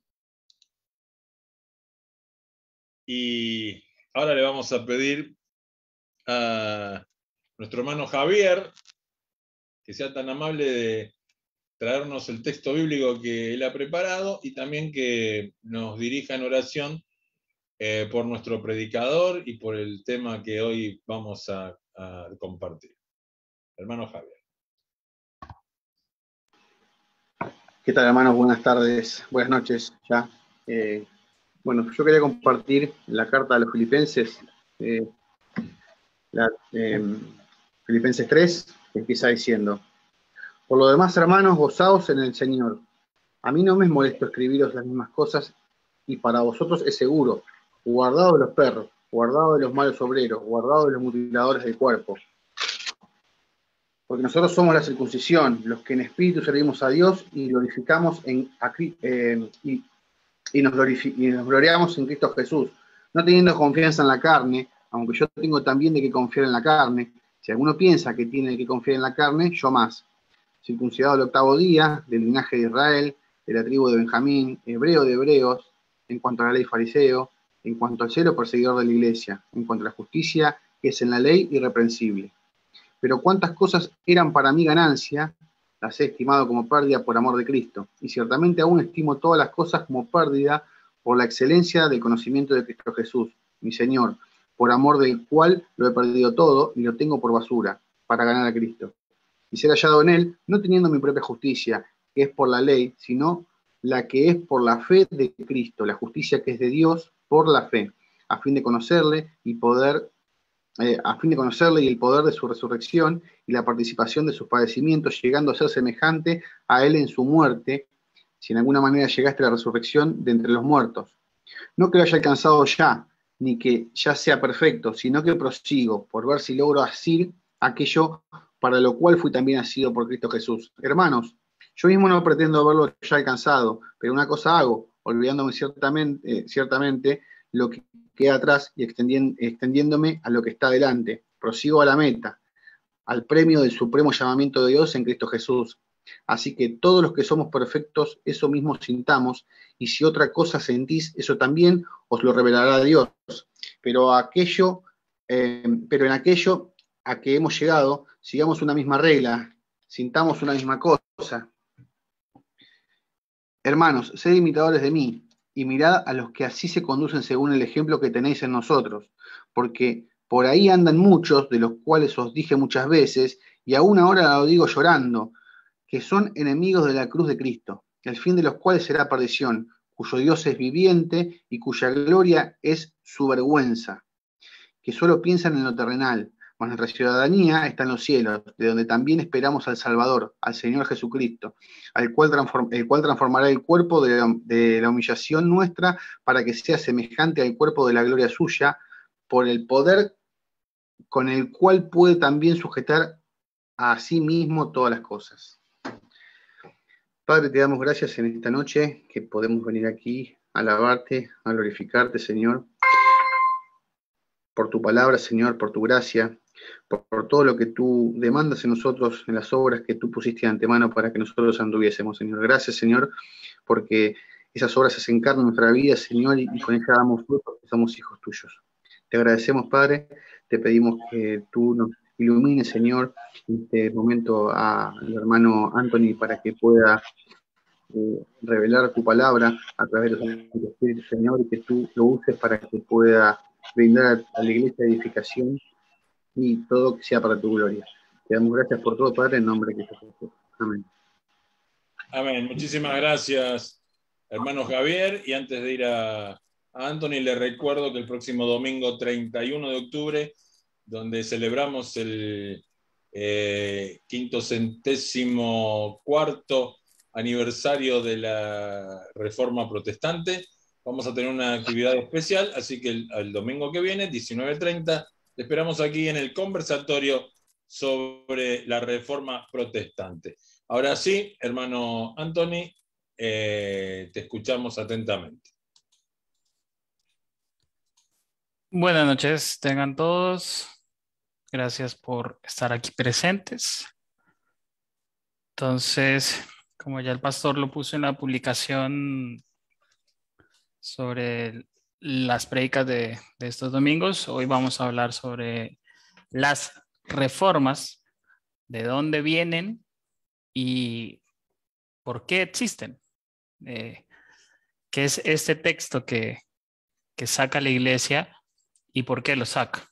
Y ahora le vamos a pedir a nuestro hermano Javier que sea tan amable de traernos el texto bíblico que él ha preparado y también que nos dirija en oración eh, por nuestro predicador y por el tema que hoy vamos a, a compartir. Hermano Javier. ¿Qué tal, hermanos? Buenas tardes, buenas noches ya. Eh, bueno, yo quería compartir la carta a los filipenses, eh, eh, Filipenses 3, que empieza diciendo, por lo demás, hermanos, gozaos en el Señor. A mí no me es molesto escribiros las mismas cosas y para vosotros es seguro, guardado de los perros, guardado de los malos obreros, guardado de los mutiladores del cuerpo. Porque nosotros somos la circuncisión, los que en espíritu servimos a Dios y glorificamos en, eh, y, nos y nos gloriamos en Cristo Jesús, no teniendo confianza en la carne, aunque yo tengo también de qué confiar en la carne. Si alguno piensa que tiene qué confiar en la carne, yo más. Circuncidado el octavo día, del linaje de Israel, de la tribu de Benjamín, hebreo de hebreos, en cuanto a la ley fariseo, en cuanto al celo perseguidor de la iglesia, en cuanto a la justicia que es en la ley irreprensible. Pero cuántas cosas eran para mí ganancia, las he estimado como pérdida por amor de Cristo, y ciertamente aún estimo todas las cosas como pérdida por la excelencia del conocimiento de Cristo Jesús, mi Señor, por amor del cual lo he perdido todo y lo tengo por basura, para ganar a Cristo. Y ser hallado en él, no teniendo mi propia justicia, que es por la ley, sino la que es por la fe de Cristo, la justicia que es de Dios por la fe, a fin de conocerle y poder eh, a fin de conocerle y el poder de su resurrección y la participación de sus padecimientos, llegando a ser semejante a él en su muerte, si en alguna manera llegaste a la resurrección de entre los muertos. No que lo haya alcanzado ya, ni que ya sea perfecto, sino que prosigo por ver si logro asir aquello para lo cual fui también asido por Cristo Jesús. Hermanos, yo mismo no pretendo haberlo ya alcanzado, pero una cosa hago, olvidándome ciertamente, eh, ciertamente lo que queda atrás y extendiéndome a lo que está delante. Prosigo a la meta, al premio del supremo llamamiento de Dios en Cristo Jesús. Así que todos los que somos perfectos, eso mismo sintamos, y si otra cosa sentís, eso también os lo revelará Dios. Pero aquello, eh, pero en aquello a que hemos llegado, sigamos una misma regla, sintamos una misma cosa. Hermanos, sed imitadores de mí, y mirad a los que así se conducen según el ejemplo que tenéis en nosotros, porque por ahí andan muchos, de los cuales os dije muchas veces, y aún ahora lo digo llorando, que son enemigos de la cruz de Cristo, el fin de los cuales será perdición, cuyo Dios es viviente y cuya gloria es su vergüenza, que solo piensan en lo terrenal, nuestra ciudadanía está en los cielos, de donde también esperamos al Salvador, al Señor Jesucristo, al cual el cual transformará el cuerpo de la, de la humillación nuestra para que sea semejante al cuerpo de la gloria suya, por el poder con el cual puede también sujetar a sí mismo todas las cosas. Padre, te damos gracias en esta noche que podemos venir aquí a alabarte, a glorificarte, Señor, por tu palabra, Señor, por tu gracia, por, todo lo que tú demandas en nosotros, en las obras que tú pusiste de antemano para que nosotros anduviésemos, Señor. Gracias, Señor, porque esas obras se encarnan en nuestra vida, Señor, y, con ellas damos frutos, que somos hijos tuyos. Te agradecemos, Padre, te pedimos que tú nos ilumines, Señor, en este momento al hermano Anthony para que pueda eh, revelar tu palabra a través de los Espíritu, Señor, y que tú lo uses para que pueda brindar a la iglesia edificación y todo sea para tu gloria. Te damos gracias por todo, Padre, en nombre de Jesús. Amén. Amén. Muchísimas gracias, hermano Javier. Y antes de ir a, Anthony, le recuerdo que el próximo domingo 31 de octubre, donde celebramos el eh, quinto centésimo cuarto aniversario de la Reforma Protestante, vamos a tener una actividad especial, así que el, el domingo que viene, 19.30, te esperamos aquí en el conversatorio sobre la reforma protestante. Ahora sí, hermano Anthony, eh, te escuchamos atentamente. Buenas noches, tengan todos. Gracias por estar aquí presentes. Entonces, como ya el pastor lo puso en la publicación sobre las predicas de, estos domingos. Hoy vamos a hablar sobre las reformas, de dónde vienen y por qué existen. Eh, ¿Qué es este texto que, saca la iglesia y por qué lo saca?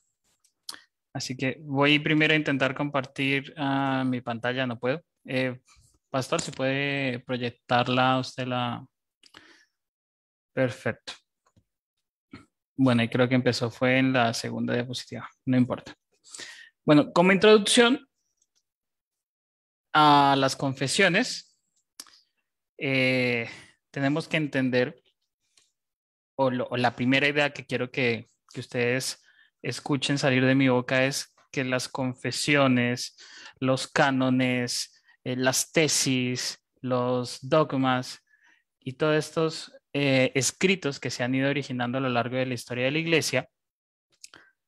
Así que voy primero a intentar compartir ah, mi pantalla, no puedo. Eh, pastor, si puede proyectarla usted la... Perfecto. Bueno, y creo que empezó fue en la segunda diapositiva, no importa. Bueno, como introducción a las confesiones, eh, tenemos que entender, o, la primera idea que quiero que, ustedes escuchen salir de mi boca es que las confesiones, los cánones, eh, las tesis, los dogmas y todos estos eh, escritos que se han ido originando a lo largo de la historia de la iglesia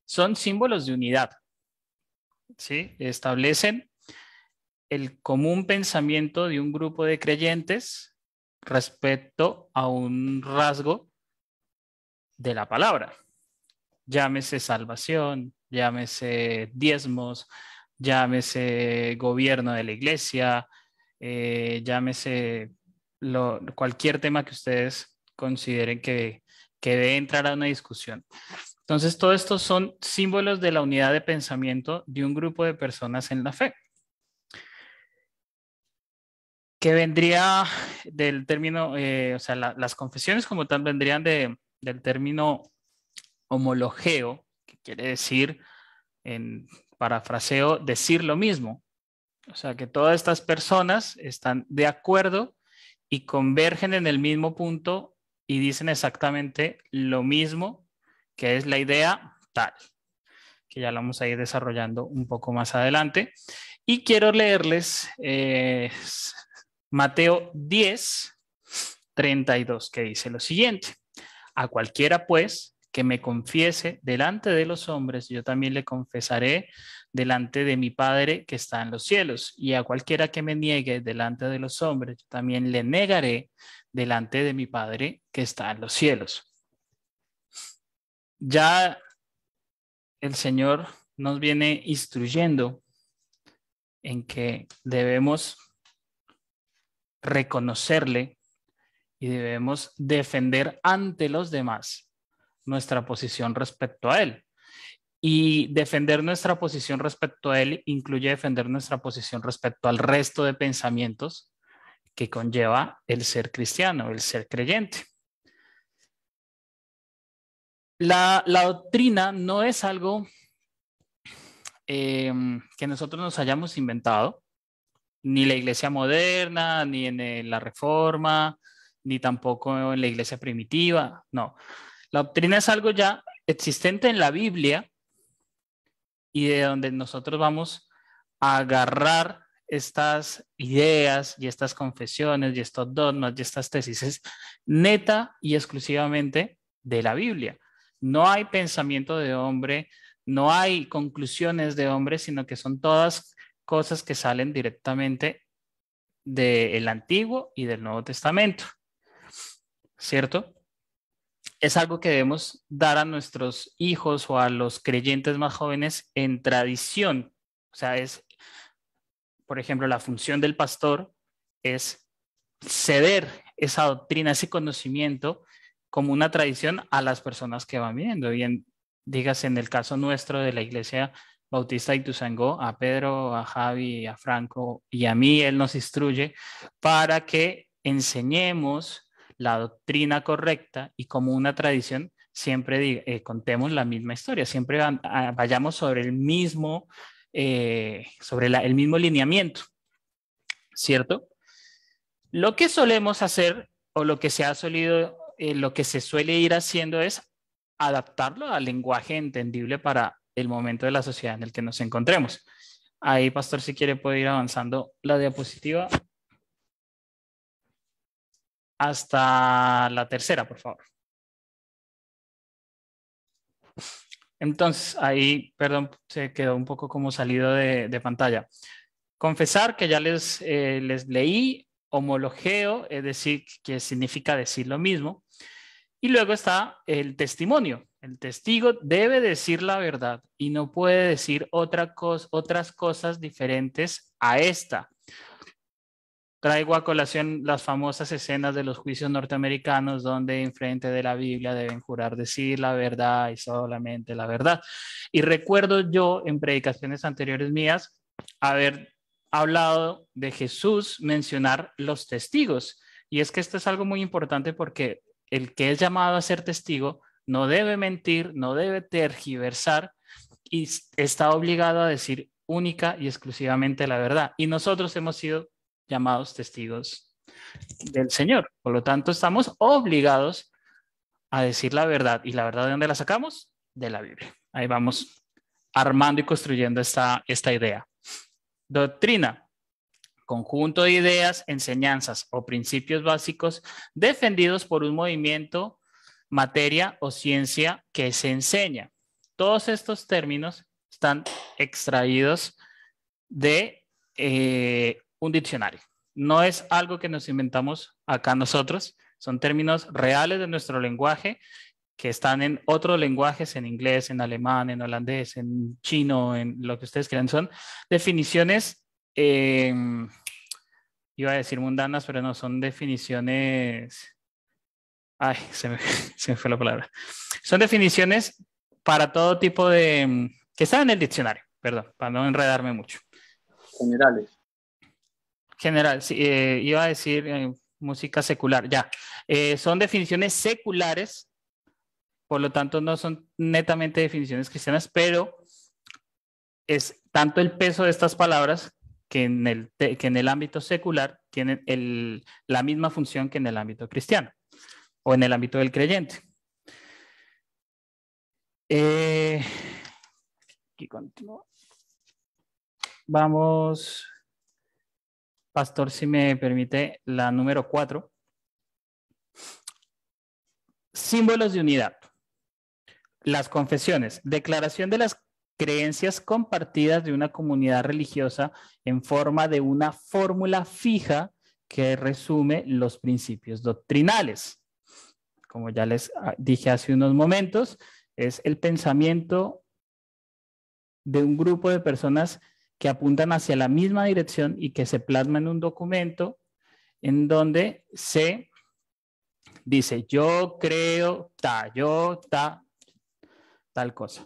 son símbolos de unidad. ¿sí? Establecen el común pensamiento de un grupo de creyentes respecto a un rasgo de la palabra. Llámese salvación, llámese diezmos, llámese gobierno de la iglesia, eh, llámese cualquier tema que ustedes consideren que, debe entrar a una discusión. Entonces, todo esto son símbolos de la unidad de pensamiento de un grupo de personas en la fe. Que vendría del término, eh, o sea, las confesiones como tal vendrían de, del término homologeo, que quiere decir, en parafraseo, decir lo mismo. O sea, que todas estas personas están de acuerdo y convergen en el mismo punto y dicen exactamente lo mismo, que es la idea tal, que ya lo vamos a ir desarrollando un poco más adelante. Y quiero leerles eh, Mateo 10, 32, que dice lo siguiente. A cualquiera, pues, que me confiese delante de los hombres, yo también le confesaré delante de mi Padre que está en los cielos. Y a cualquiera que me niegue delante de los hombres, yo también le negaré delante de mi Padre que está en los cielos. Ya el Señor nos viene instruyendo en que debemos reconocerle y debemos defender ante los demás nuestra posición respecto a Él. Y defender nuestra posición respecto a Él incluye defender nuestra posición respecto al resto de pensamientos que conlleva el ser cristiano, el ser creyente. La, doctrina no es algo em, que nosotros nos hayamos inventado, ni la iglesia moderna, ni en la reforma, ni tampoco en la iglesia primitiva, no. La doctrina es algo ya existente en la Biblia y de donde nosotros vamos a agarrar estas ideas y estas confesiones y estos dogmas y estas tesis neta y exclusivamente de la Biblia. No hay pensamiento de hombre, no hay conclusiones de hombre, sino que son todas cosas que salen directamente del Antiguo y del Nuevo Testamento. ¿Cierto? Es algo que debemos dar a nuestros hijos o a los creyentes más jóvenes en tradición. O sea, es, por ejemplo, la función del pastor es ceder esa doctrina, ese conocimiento como una tradición a las personas que van viendo. Bien, digas en el caso nuestro de la iglesia bautista de Ituzangó, a Pedro, a Javi, a Franco y a mí, él nos instruye para que enseñemos la doctrina correcta y como una tradición siempre eh, contemos la misma historia, siempre vayamos sobre el mismo, eh, sobre el mismo lineamiento, ¿cierto? Lo que solemos hacer o lo que se ha solido eh, lo que se suele ir haciendo es adaptarlo al lenguaje entendible para el momento de la sociedad en el que nos encontremos. Ahí, Pastor, si quiere puede ir avanzando la diapositiva hasta la tercera, por favor. Entonces, ahí, perdón, se quedó un poco como salido de, pantalla. Confesar que ya les, eh, les leí, homologeo, es decir, que significa decir lo mismo. Y luego está el testimonio. El testigo debe decir la verdad y no puede decir otra otras cosas diferentes a esta. Traigo a colación las famosas escenas de los juicios norteamericanos donde en frente de la Biblia deben jurar decir la verdad y solamente la verdad. Y recuerdo yo en predicaciones anteriores mías haber hablado de Jesús mencionar los testigos. Y es que esto es algo muy importante porque el que es llamado a ser testigo no debe mentir, no debe tergiversar y está obligado a decir única y exclusivamente la verdad. Y nosotros hemos sido llamados testigos del Señor. Por lo tanto, estamos obligados a decir la verdad. ¿Y la verdad de dónde la sacamos? De la Biblia. Ahí vamos armando y construyendo esta, esta idea. Doctrina conjunto de ideas, enseñanzas o principios básicos defendidos por un movimiento, materia o ciencia que se enseña. Todos estos términos están extraídos de eh, un diccionario. No es algo que nos inventamos acá nosotros, son términos reales de nuestro lenguaje que están en otros lenguajes, en inglés, en alemán, en holandés, en chino, en lo que ustedes quieran. Son definiciones Em, iba a decir mundanas, pero no, son definiciones. Ay, se me, se me, fue la palabra. Son definiciones para todo tipo de. Em, que están en el diccionario, perdón, para no enredarme mucho. Generales. General, sí, eh, iba a decir eh, música secular, ya. Eh, son definiciones seculares, por lo tanto no son netamente definiciones cristianas, pero es tanto el peso de estas palabras que en el, que en el ámbito secular tienen el, la misma función que en el ámbito cristiano o en el ámbito del creyente. Aquí Vamos, pastor, si me permite, la número cuatro. Símbolos de unidad. las confesiones, declaración de las creencias compartidas de una comunidad religiosa en forma de una fórmula fija que resume los principios doctrinales. Como ya les ah, dije hace unos momentos, es el pensamiento de un grupo de personas que apuntan hacia la misma dirección y que se plasma en un documento en donde se dice, yo creo, ta, yo, ta, tal cosa.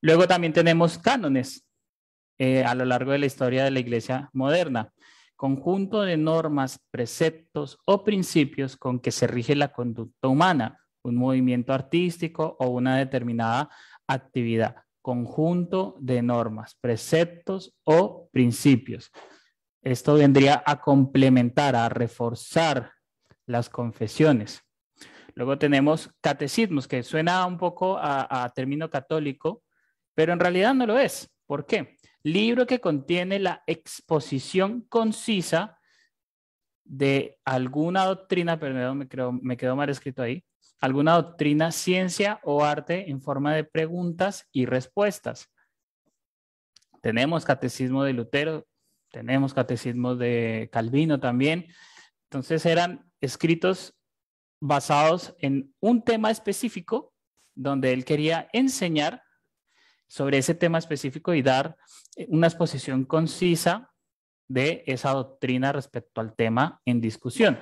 Luego también tenemos cánones eh, a lo largo de la historia de la iglesia moderna, conjunto de normas, preceptos o principios con que se rige la conducta humana, un movimiento artístico o una determinada actividad. Conjunto de normas, preceptos o principios. Esto vendría a complementar, a reforzar las confesiones. Luego tenemos catecismos, que suena un poco a, término católico, pero en realidad no lo es. ¿Por qué? Libro que contiene la exposición concisa de alguna doctrina, perdón, me, me quedó mal escrito ahí, alguna doctrina, ciencia o arte en forma de preguntas y respuestas. Tenemos catecismo de Lutero, tenemos catecismo de Calvino también. Entonces eran escritos basados en un tema específico donde él quería enseñar sobre ese tema específico y dar una exposición concisa de esa doctrina respecto al tema en discusión.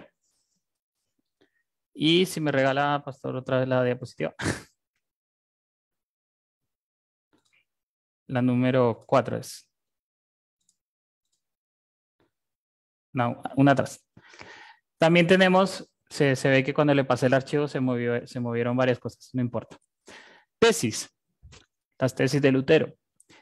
Y si me regala, Pastor, otra vez la diapositiva. La número cuatro es. No, una atrás. También tenemos, se, se, ve que cuando le pasé el archivo se, movió, se movieron varias cosas, no importa. Tesis las tesis de Lutero.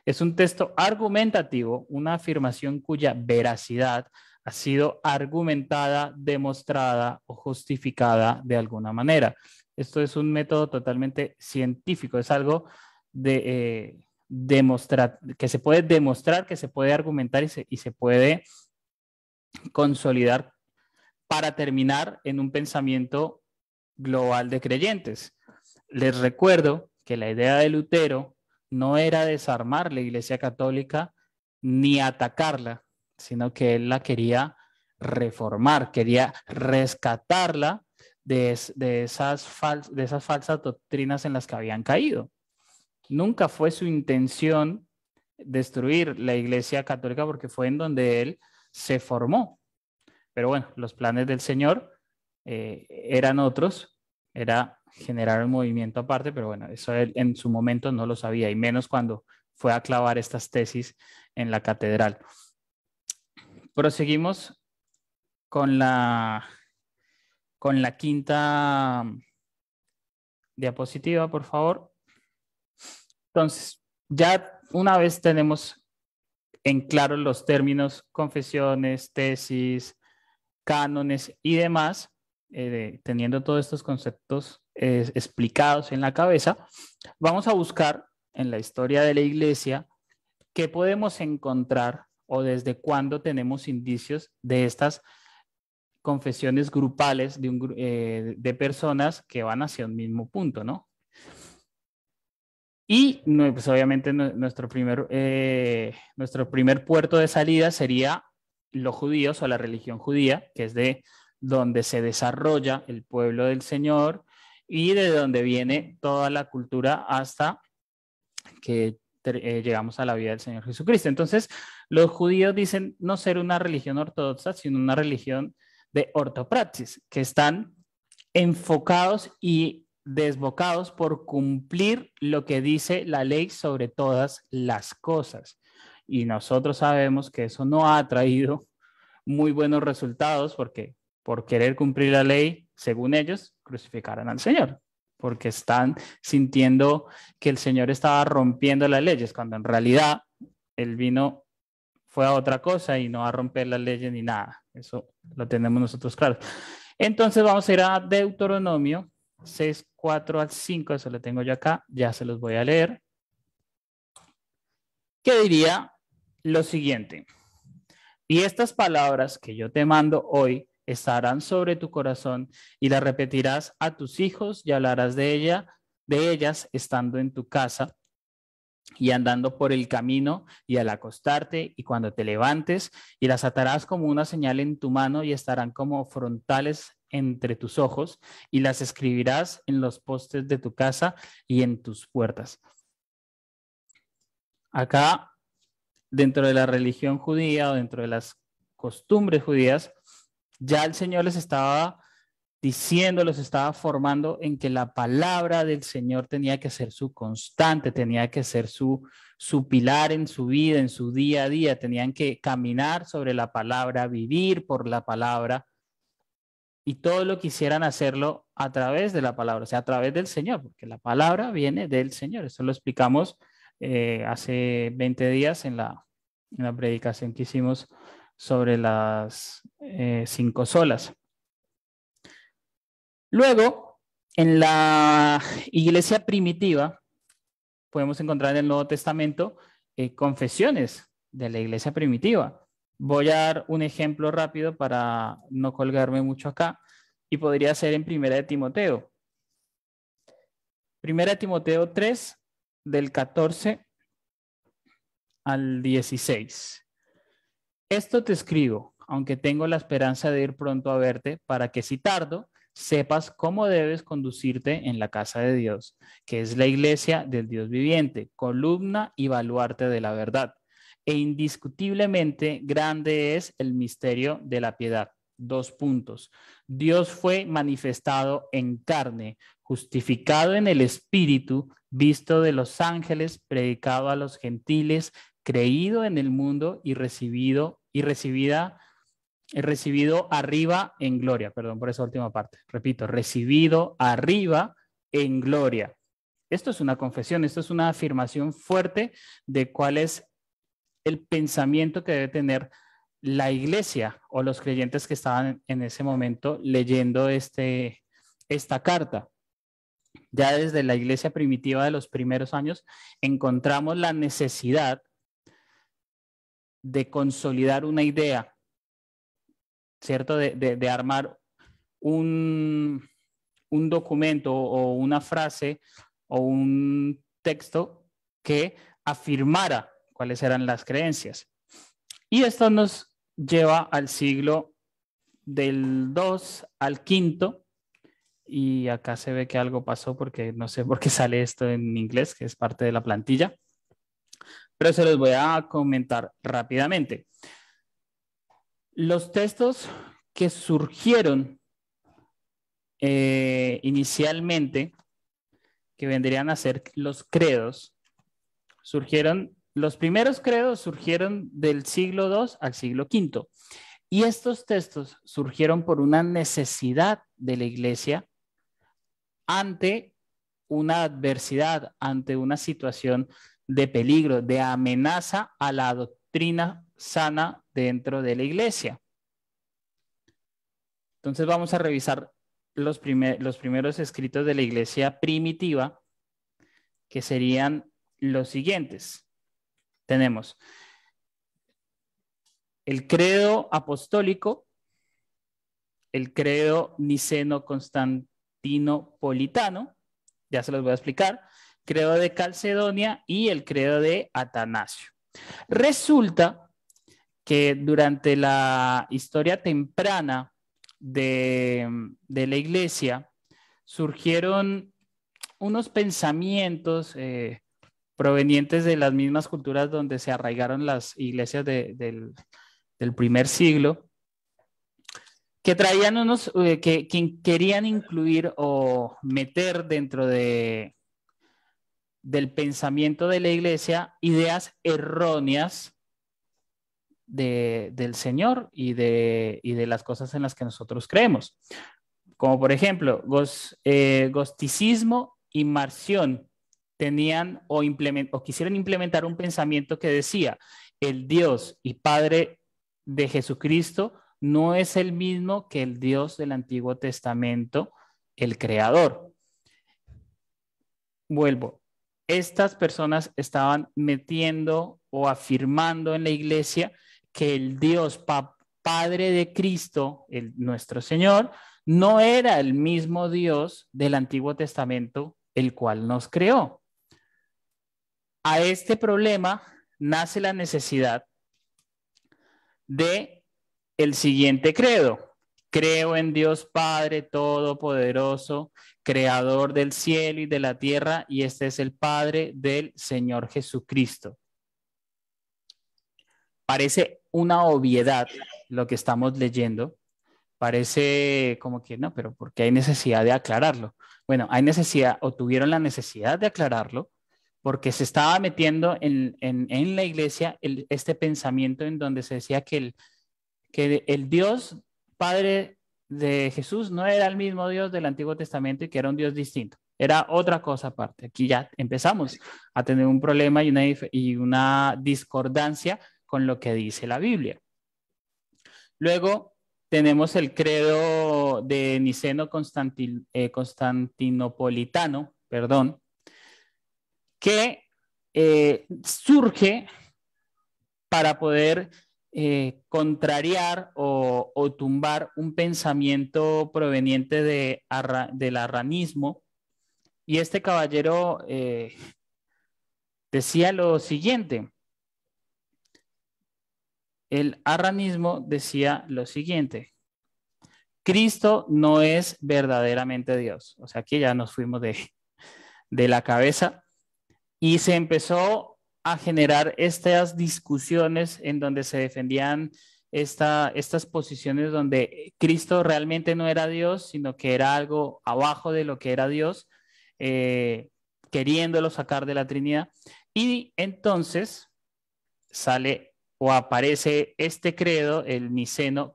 Es un texto argumentativo, una afirmación cuya veracidad ha sido argumentada, demostrada o justificada de alguna manera. Esto es un método totalmente científico, es algo de eh, demostrar, que se puede demostrar, que se puede argumentar y se, y se puede consolidar para terminar en un pensamiento global de creyentes. Les recuerdo que la idea de Lutero no era desarmar la Iglesia Católica ni atacarla, sino que él la quería reformar, quería rescatarla de, esas, de esas falsas doctrinas en las que habían caído. Nunca fue su intención destruir la Iglesia Católica porque fue en donde él se formó. Pero bueno, los planes del Señor eh, eran otros, era generar un movimiento aparte, pero bueno, eso él en su momento no lo sabía, y menos cuando fue a clavar estas tesis en la catedral. Proseguimos con la, con la quinta diapositiva, por favor. Entonces, ya una vez tenemos en claro los términos confesiones, tesis, cánones y demás, eh, teniendo todos estos conceptos eh, explicados en la cabeza, vamos a buscar en la historia de la iglesia qué podemos encontrar o desde cuándo tenemos indicios de estas confesiones grupales de, eh, personas que van hacia un mismo punto, ¿no? Y pues obviamente nuestro primer, nuestro primer puerto de salida sería los judíos o la religión judía, que es de donde se desarrolla el pueblo del Señor y de donde viene toda la cultura hasta que eh, llegamos a la vida del Señor Jesucristo. Entonces, los judíos dicen no ser una religión ortodoxa, sino una religión de ortopraxis, que están enfocados y desbocados por cumplir lo que dice la ley sobre todas las cosas. Y nosotros sabemos que eso no ha traído muy buenos resultados porque por querer cumplir la ley, según ellos, crucificaron al Señor, porque están sintiendo que el Señor estaba rompiendo las leyes, cuando en realidad el vino fue a otra cosa y no a romper las leyes ni nada. Eso lo tenemos nosotros claro. Entonces vamos a ir a Deuteronomio 6, 4 al 5, eso lo tengo yo acá, ya se los voy a leer. ¿Qué diría lo siguiente? Y estas palabras que yo te mando hoy estarán sobre tu corazón y la repetirás a tus hijos y hablarás de ella de ellas estando en tu casa y andando por el camino y al acostarte y cuando te levantes y las atarás como una señal en tu mano y estarán como frontales entre tus ojos y las escribirás en los postes de tu casa y en tus puertas. Acá, dentro de la religión judía o dentro de las costumbres judías, ya el Señor les estaba diciendo, los estaba formando en que la palabra del Señor tenía que ser su constante, tenía que ser su, su pilar en su vida, en su día a día, tenían que caminar sobre la palabra, vivir por la palabra y todo lo quisieran hacerlo a través de la palabra, o sea, a través del Señor, porque la palabra viene del Señor. Eso lo explicamos eh, hace 20 días en la, en la, predicación que hicimos sobre las eh, cinco solas. Luego, en la iglesia primitiva, podemos encontrar en el Nuevo Testamento eh, confesiones de la iglesia primitiva. Voy a dar un ejemplo rápido para no colgarme mucho acá y podría ser en Primera de Timoteo. Primera de Timoteo 3, del 14 al 16. Esto te escribo, aunque tengo la esperanza de ir pronto a verte, para que si tardo, sepas cómo debes conducirte en la casa de Dios, que es la iglesia del Dios viviente, columna y baluarte de la verdad. E indiscutiblemente grande es el misterio de la piedad. Dos puntos. Dios fue manifestado en carne, justificado en el Espíritu, visto de los ángeles, predicado a los gentiles, creído en el mundo y recibido y recibida recibido arriba en gloria, perdón por esa última parte. Repito, recibido arriba en gloria. Esto es una confesión, esto es una afirmación fuerte de cuál es el pensamiento que debe tener la iglesia o los creyentes que estaban en ese momento leyendo este, esta carta. Ya desde la iglesia primitiva de los primeros años encontramos la necesidad de consolidar una idea, ¿cierto? De, armar un, un documento o una frase o un texto que afirmara cuáles eran las creencias. Y esto nos lleva al siglo del 2 al 5 y acá se ve que algo pasó porque no sé por qué sale esto en inglés, que es parte de la plantilla, pero se los voy a comentar rápidamente. Los textos que surgieron eh, inicialmente, que vendrían a ser los credos, surgieron los primeros credos surgieron del siglo II al siglo V y estos textos surgieron por una necesidad de la iglesia ante una adversidad, ante una situación de peligro, de amenaza a la doctrina sana dentro de la iglesia. Entonces vamos a revisar los, los primeros escritos de la iglesia primitiva, que serían los siguientes tenemos el credo apostólico, el credo niceno-constantino-politano, ya se los voy a explicar, credo de Calcedonia y el credo de Atanasio. Resulta que durante la historia temprana de, la iglesia surgieron unos pensamientos eh, provenientes de las mismas culturas donde se arraigaron las iglesias del, primer siglo, que traían unos, eh, que, querían incluir o meter dentro de, del pensamiento de la iglesia ideas erróneas del Señor y de, de las cosas en las que nosotros creemos. Como por ejemplo, eh, gosticismo y marción, tenían o, o quisieron implementar un pensamiento que decía, el Dios y Padre de Jesucristo no es el mismo que el Dios del Antiguo Testamento, el Creador. Vuelvo, estas personas estaban metiendo o afirmando en la iglesia que el Dios Padre de Cristo, el, nuestro Señor, no era el mismo Dios del Antiguo Testamento el cual nos creó. A este problema nace la necesidad de el siguiente credo. Creo en Dios Padre Todopoderoso, Creador del cielo y de la tierra, y este es el Padre del Señor Jesucristo. Parece una obviedad lo que estamos leyendo, parece como que no, pero ¿por qué hay necesidad de aclararlo? Bueno, hay necesidad o tuvieron la necesidad de aclararlo porque se estaba metiendo en, la iglesia este pensamiento en donde se decía que el, que el Dios Padre de Jesús no era el mismo Dios del Antiguo Testamento y que era un Dios distinto. Era otra cosa aparte. Aquí ya empezamos a tener un problema y una, discordancia con lo que dice la Biblia. Luego tenemos el credo de Niceno eh, Constantinopolitano, perdón, que eh, surge para poder eh, contrariar o, tumbar un pensamiento proveniente de, del arranismo. Y este caballero decía lo siguiente, el arranismo decía lo siguiente, Cristo no es verdaderamente Dios. O sea, aquí ya nos fuimos de, de la cabeza y se empezó a generar estas discusiones en donde se defendían esta, estas posiciones donde Cristo realmente no era Dios, sino que era algo abajo de lo que era Dios, eh, queriéndolo sacar de la Trinidad. Y entonces sale o aparece este credo, el niceno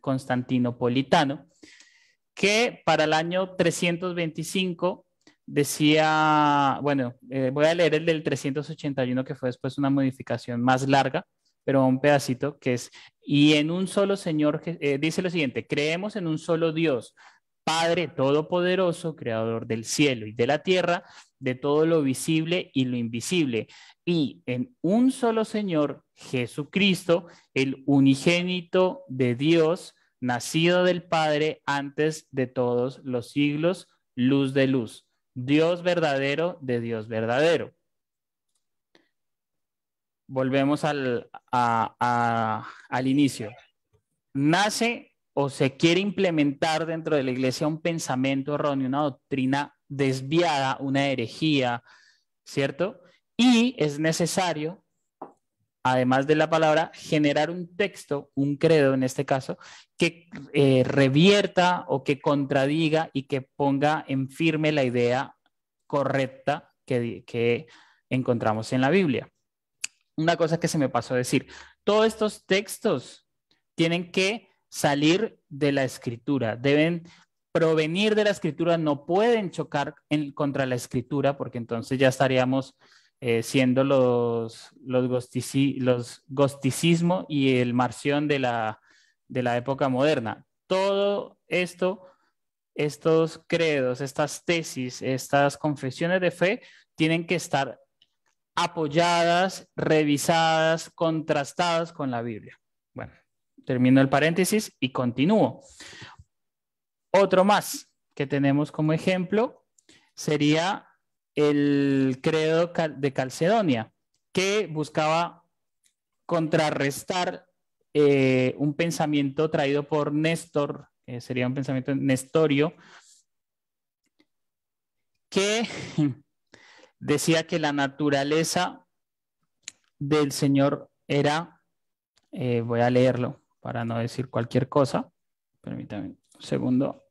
constantinopolitano, que para el año 325 decía, bueno, eh, voy a leer el del 381, que fue después una modificación más larga, pero un pedacito que es, y en un solo Señor, eh, dice lo siguiente, creemos en un solo Dios, Padre Todopoderoso, Creador del cielo y de la tierra, de todo lo visible y lo invisible, y en un solo Señor, Jesucristo, el unigénito de Dios, nacido del Padre antes de todos los siglos, luz de luz, Dios verdadero de Dios verdadero. Volvemos al, al inicio. Nace o se quiere implementar dentro de la iglesia un pensamiento erróneo, una doctrina desviada, una herejía, ¿cierto? Y es necesario, además de la palabra, generar un texto, un credo en este caso, que eh, revierta o que contradiga y que ponga en firme la idea correcta que, que encontramos en la Biblia. Una cosa que se me pasó a decir, todos estos textos tienen que salir de la escritura, deben provenir de la escritura, no pueden chocar en, contra la escritura, porque entonces ya estaríamos eh, siendo los, los, gosticismo y el marción de la, de la época moderna. Todo esto, estos credos, estas tesis, estas confesiones de fe, tienen que estar apoyadas, revisadas, contrastadas con la Biblia. Bueno, termino el paréntesis y continúo. Otro más que tenemos como ejemplo sería el credo de Calcedonia, que buscaba contrarrestar eh, un pensamiento traído por Néstor, sería un pensamiento nestorio, que decía que la naturaleza del Señor era, eh, voy a leerlo para no decir cualquier cosa, permítame un segundo.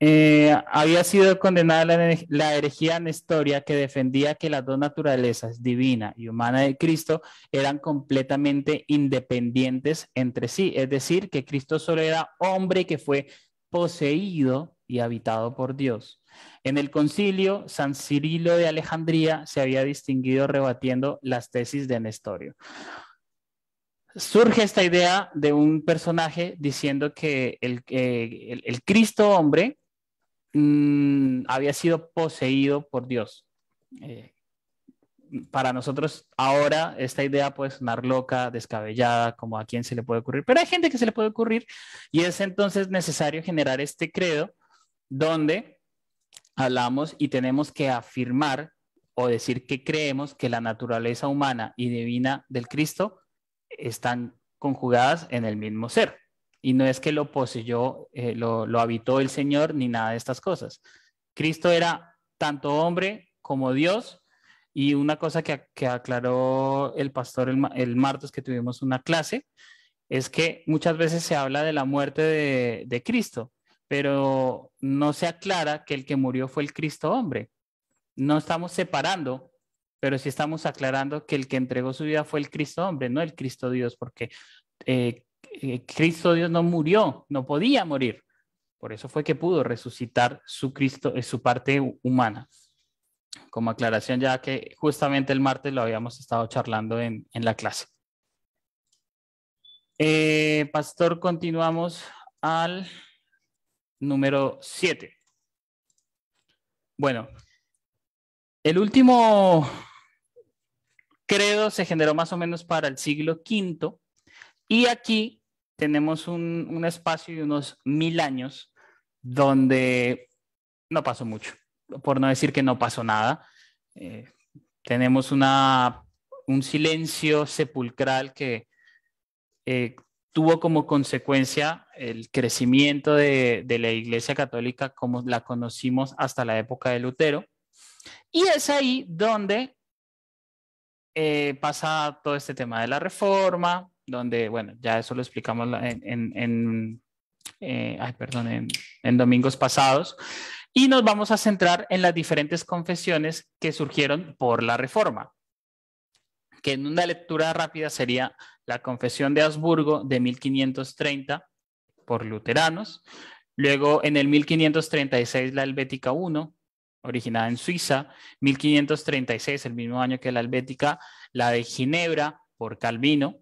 Eh, había sido condenada la, herejía nestoria que defendía que las dos naturalezas, divina y humana de Cristo, eran completamente independientes entre sí, es decir, que Cristo solo era hombre que fue poseído y habitado por Dios. En el concilio, San Cirilo de Alejandría se había distinguido rebatiendo las tesis de Nestorio. Surge esta idea de un personaje diciendo que el, el Cristo hombre Mm, había sido poseído por Dios. Eh, para nosotros ahora esta idea puede sonar loca, descabellada, como a quién se le puede ocurrir, pero hay gente que se le puede ocurrir y es entonces necesario generar este credo donde hablamos y tenemos que afirmar o decir que creemos que la naturaleza humana y divina del Cristo están conjugadas en el mismo ser. Y no es que lo poseyó, eh, lo, habitó el Señor, ni nada de estas cosas. Cristo era tanto hombre como Dios. Y una cosa que, aclaró el pastor el, martes que tuvimos una clase, es que muchas veces se habla de la muerte de, de Cristo, pero no se aclara que el que murió fue el Cristo hombre no estamos separando, pero sí estamos aclarando que el que entregó su vida fue el Cristo hombre, no el Cristo Dios, porque eh, Cristo Dios no murió, no podía morir. Por eso fue que pudo resucitar su Cristo, eh, su parte humana. Como aclaración, ya que justamente el martes lo habíamos estado charlando en, en la clase. pastor, continuamos al número 7. Bueno, el último credo se generó más o menos para el siglo V y aquí tenemos un, espacio de unos mil años donde no pasó mucho, por no decir que no pasó nada. Eh, tenemos una, un silencio sepulcral que eh, tuvo como consecuencia el crecimiento de, de, la Iglesia Católica como la conocimos hasta la época de Lutero. Y es ahí donde eh, pasa todo este tema de la reforma, donde, bueno, ya eso lo explicamos en, eh, ay, perdón, en, domingos pasados, y nos vamos a centrar en las diferentes confesiones que surgieron por la reforma, que en una lectura rápida sería la confesión de Habsburgo de 1530 por luteranos, luego en el 1536 la Helvética I, originada en Suiza, 1536, el mismo año que la Helvética, la de Ginebra por Calvino.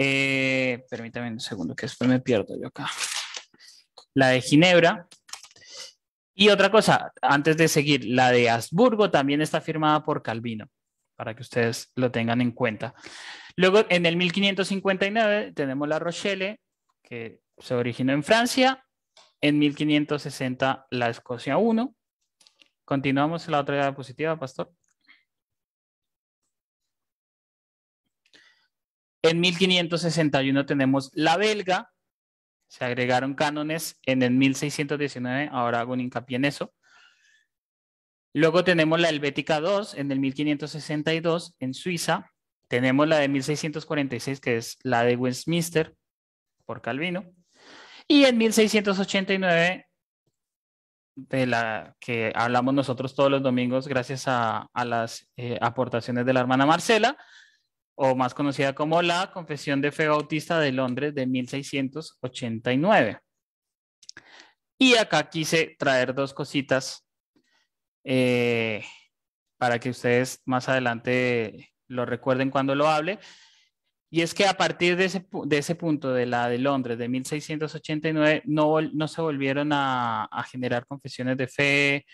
Eh, permítame un segundo, que después me pierdo yo acá. La de Ginebra. Y otra cosa, antes de seguir, la de Habsburgo también está firmada por Calvino, para que ustedes lo tengan en cuenta. Luego, en el 1559 tenemos la Rochelle, que se originó en Francia, en 1560 la Escocia 1. Continuamos en la otra diapositiva, pastor. En 1561 tenemos la belga. Se agregaron cánones en el 1619. Ahora hago un hincapié en eso. Luego tenemos la Helvética 2 en el 1562 en Suiza. Tenemos la de 1646, que es la de Westminster por Calvino. Y en 1689, de la que hablamos nosotros todos los domingos gracias a, las eh, aportaciones de la hermana Marcela, o más conocida como la Confesión de Fe Bautista de Londres de 1689. Y acá quise traer dos cositas eh, para que ustedes más adelante lo recuerden cuando lo hable. Y es que a partir de ese, de ese punto, de la de Londres, de 1689, no, no se volvieron a, a generar confesiones de fe,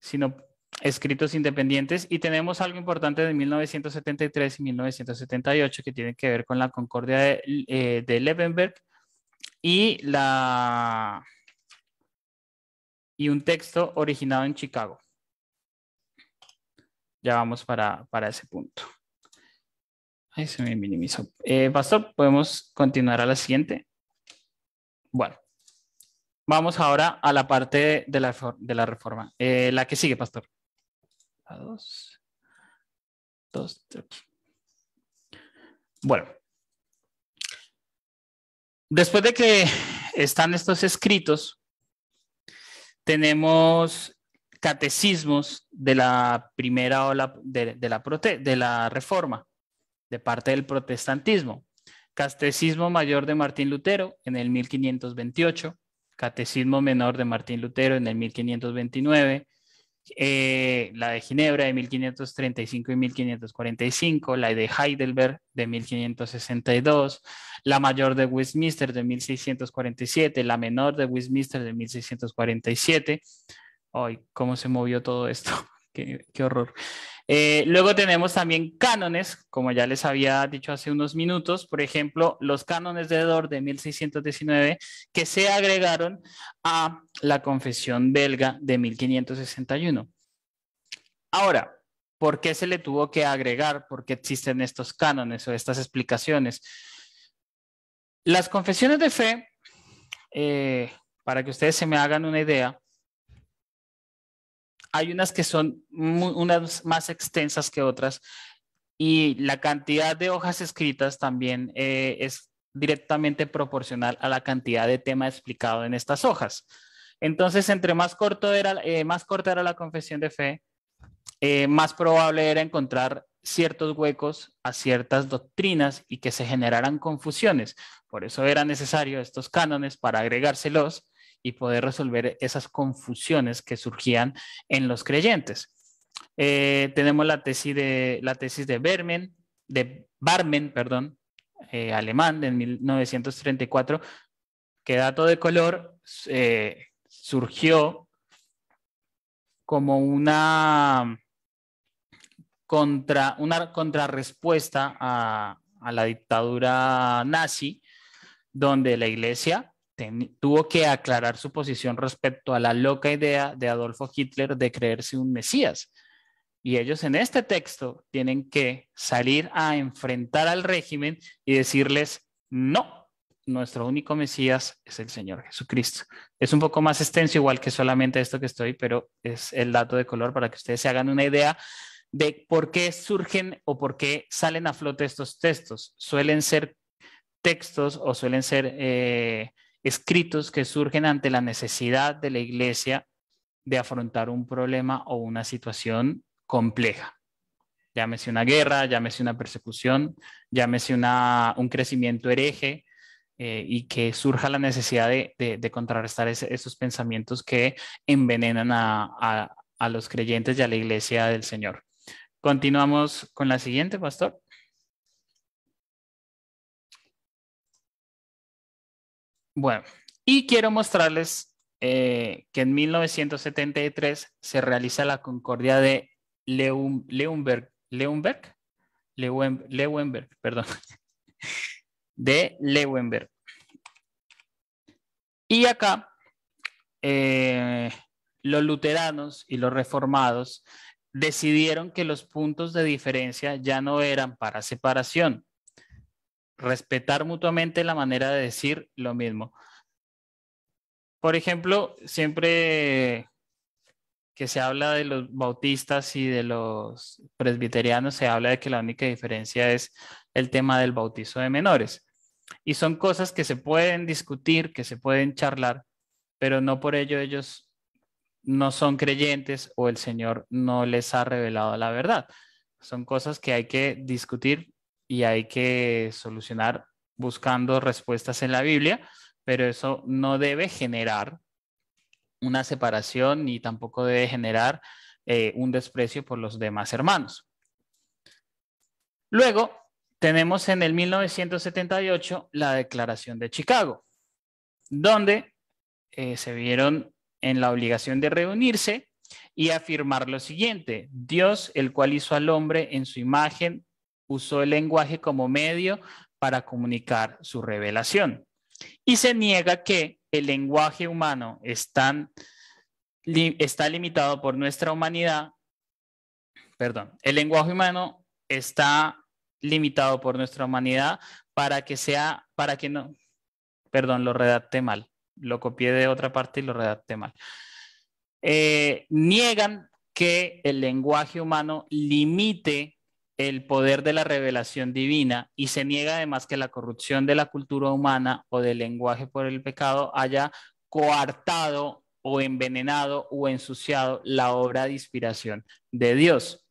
sino escritos independientes. Y tenemos algo importante de 1973 y 1978 que tiene que ver con la Concordia de, eh, Levenberg y, la, y un texto originado en Chicago. Ya vamos para, para ese punto. Ahí se me minimizó. Eh, pastor, ¿podemos continuar a la siguiente? Bueno, vamos ahora a la parte de la, de la reforma. Eh, la que sigue, pastor. A dos. Dos, tres. Bueno. Después de que están estos escritos, tenemos catecismos de la primera ola de, de, la, de la reforma de parte del protestantismo. Catecismo Mayor de Martín Lutero en el 1528, Catecismo Menor de Martín Lutero en el 1529, eh, la de Ginebra de 1535 y 1545, la de Heidelberg de 1562, la mayor de Westminster de 1647, la menor de Westminster de 1647. Ay, ¿cómo se movió todo esto? qué, horror. Eh, luego tenemos también cánones, como ya les había dicho hace unos minutos, por ejemplo, los cánones de Dor de 1619, que se agregaron a la confesión belga de 1561. Ahora, ¿por qué se le tuvo que agregar? ¿Por qué existen estos cánones o estas explicaciones? Las confesiones de fe, eh, para que ustedes se me hagan una idea, hay unas que son unas más extensas que otras y la cantidad de hojas escritas también eh, es directamente proporcional a la cantidad de tema explicado en estas hojas. Entonces, entre más, corto era, eh, más corta era la confesión de fe, eh, más probable era encontrar ciertos huecos a ciertas doctrinas y que se generaran confusiones. Por eso era necesario estos cánones para agregárselos y poder resolver esas confusiones que surgían en los creyentes. Eh, tenemos la tesis de, la tesis de Bermen, de Barmen, perdón, eh, alemán, de 1934, que dato de color eh, surgió como una, contra, una contrarrespuesta a, a la dictadura nazi, donde la iglesia tuvo que aclarar su posición respecto a la loca idea de Adolfo Hitler de creerse un Mesías. Y ellos en este texto tienen que salir a enfrentar al régimen y decirles, no, nuestro único Mesías es el Señor Jesucristo. Es un poco más extenso, igual que solamente esto que estoy, pero es el dato de color para que ustedes se hagan una idea de por qué surgen o por qué salen a flote estos textos. Suelen ser textos o suelen ser... Eh, escritos que surgen ante la necesidad de la iglesia de afrontar un problema o una situación compleja. Llámese una guerra, llámese una persecución, llámese una, un crecimiento hereje eh, y que surja la necesidad de, contrarrestar esos pensamientos que envenenan a, a los creyentes y a la iglesia del Señor. Continuamos con la siguiente, pastor. Bueno, y quiero mostrarles eh, que en 1973 se realiza la Concordia de Leunberg, Leunberg, Leuenberg, perdón, de Leuenberg. Y acá eh, los luteranos y los reformados decidieron que los puntos de diferencia ya no eran para separación, respetar mutuamente la manera de decir lo mismo. Por ejemplo, siempre que se habla de los bautistas y de los presbiterianos, se habla de que la única diferencia es el tema del bautizo de menores. Y son cosas que se pueden discutir, que se pueden charlar, pero no por ello ellos no son creyentes o el Señor no les ha revelado la verdad. Son cosas que hay que discutir y hay que solucionar buscando respuestas en la Biblia, pero eso no debe generar una separación ni tampoco debe generar eh, un desprecio por los demás hermanos. Luego, tenemos en el 1978 la Declaración de Chicago, donde eh, se vieron en la obligación de reunirse y afirmar lo siguiente, Dios, el cual hizo al hombre en su imagen, usó el lenguaje como medio para comunicar su revelación. Y se niega que el lenguaje humano está limitado por nuestra humanidad. Perdón, el lenguaje humano está limitado por nuestra humanidad para que sea, para que no, perdón, lo redacté mal, lo copié de otra parte y lo redacté mal. Eh, niegan que el lenguaje humano limite el poder de la revelación divina y se niega además que la corrupción de la cultura humana o del lenguaje por el pecado haya coartado o envenenado o ensuciado la obra de inspiración de Dios.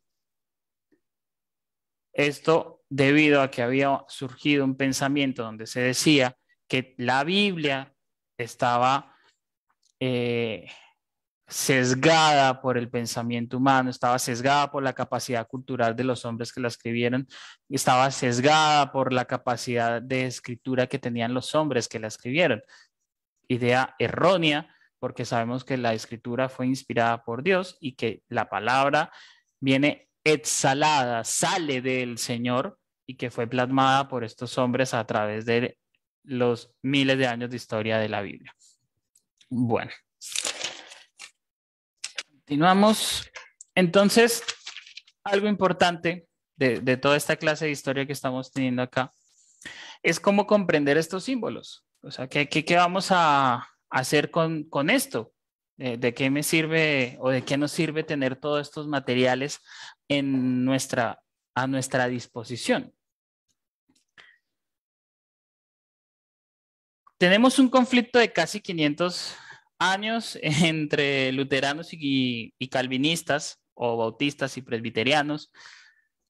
Esto debido a que había surgido un pensamiento donde se decía que la Biblia estaba eh, sesgada por el pensamiento humano, estaba sesgada por la capacidad cultural de los hombres que la escribieron, estaba sesgada por la capacidad de escritura que tenían los hombres que la escribieron. Idea errónea porque sabemos que la escritura fue inspirada por Dios y que la palabra viene exhalada, sale del Señor y que fue plasmada por estos hombres a través de los miles de años de historia de la Biblia. Bueno, continuamos. Entonces, algo importante de, toda esta clase de historia que estamos teniendo acá es cómo comprender estos símbolos. O sea, ¿qué, qué, vamos a hacer con, con esto? ¿De qué me sirve o de qué nos sirve tener todos estos materiales en nuestra, a nuestra disposición? Tenemos un conflicto de casi 500 años entre luteranos y, calvinistas o bautistas y presbiterianos,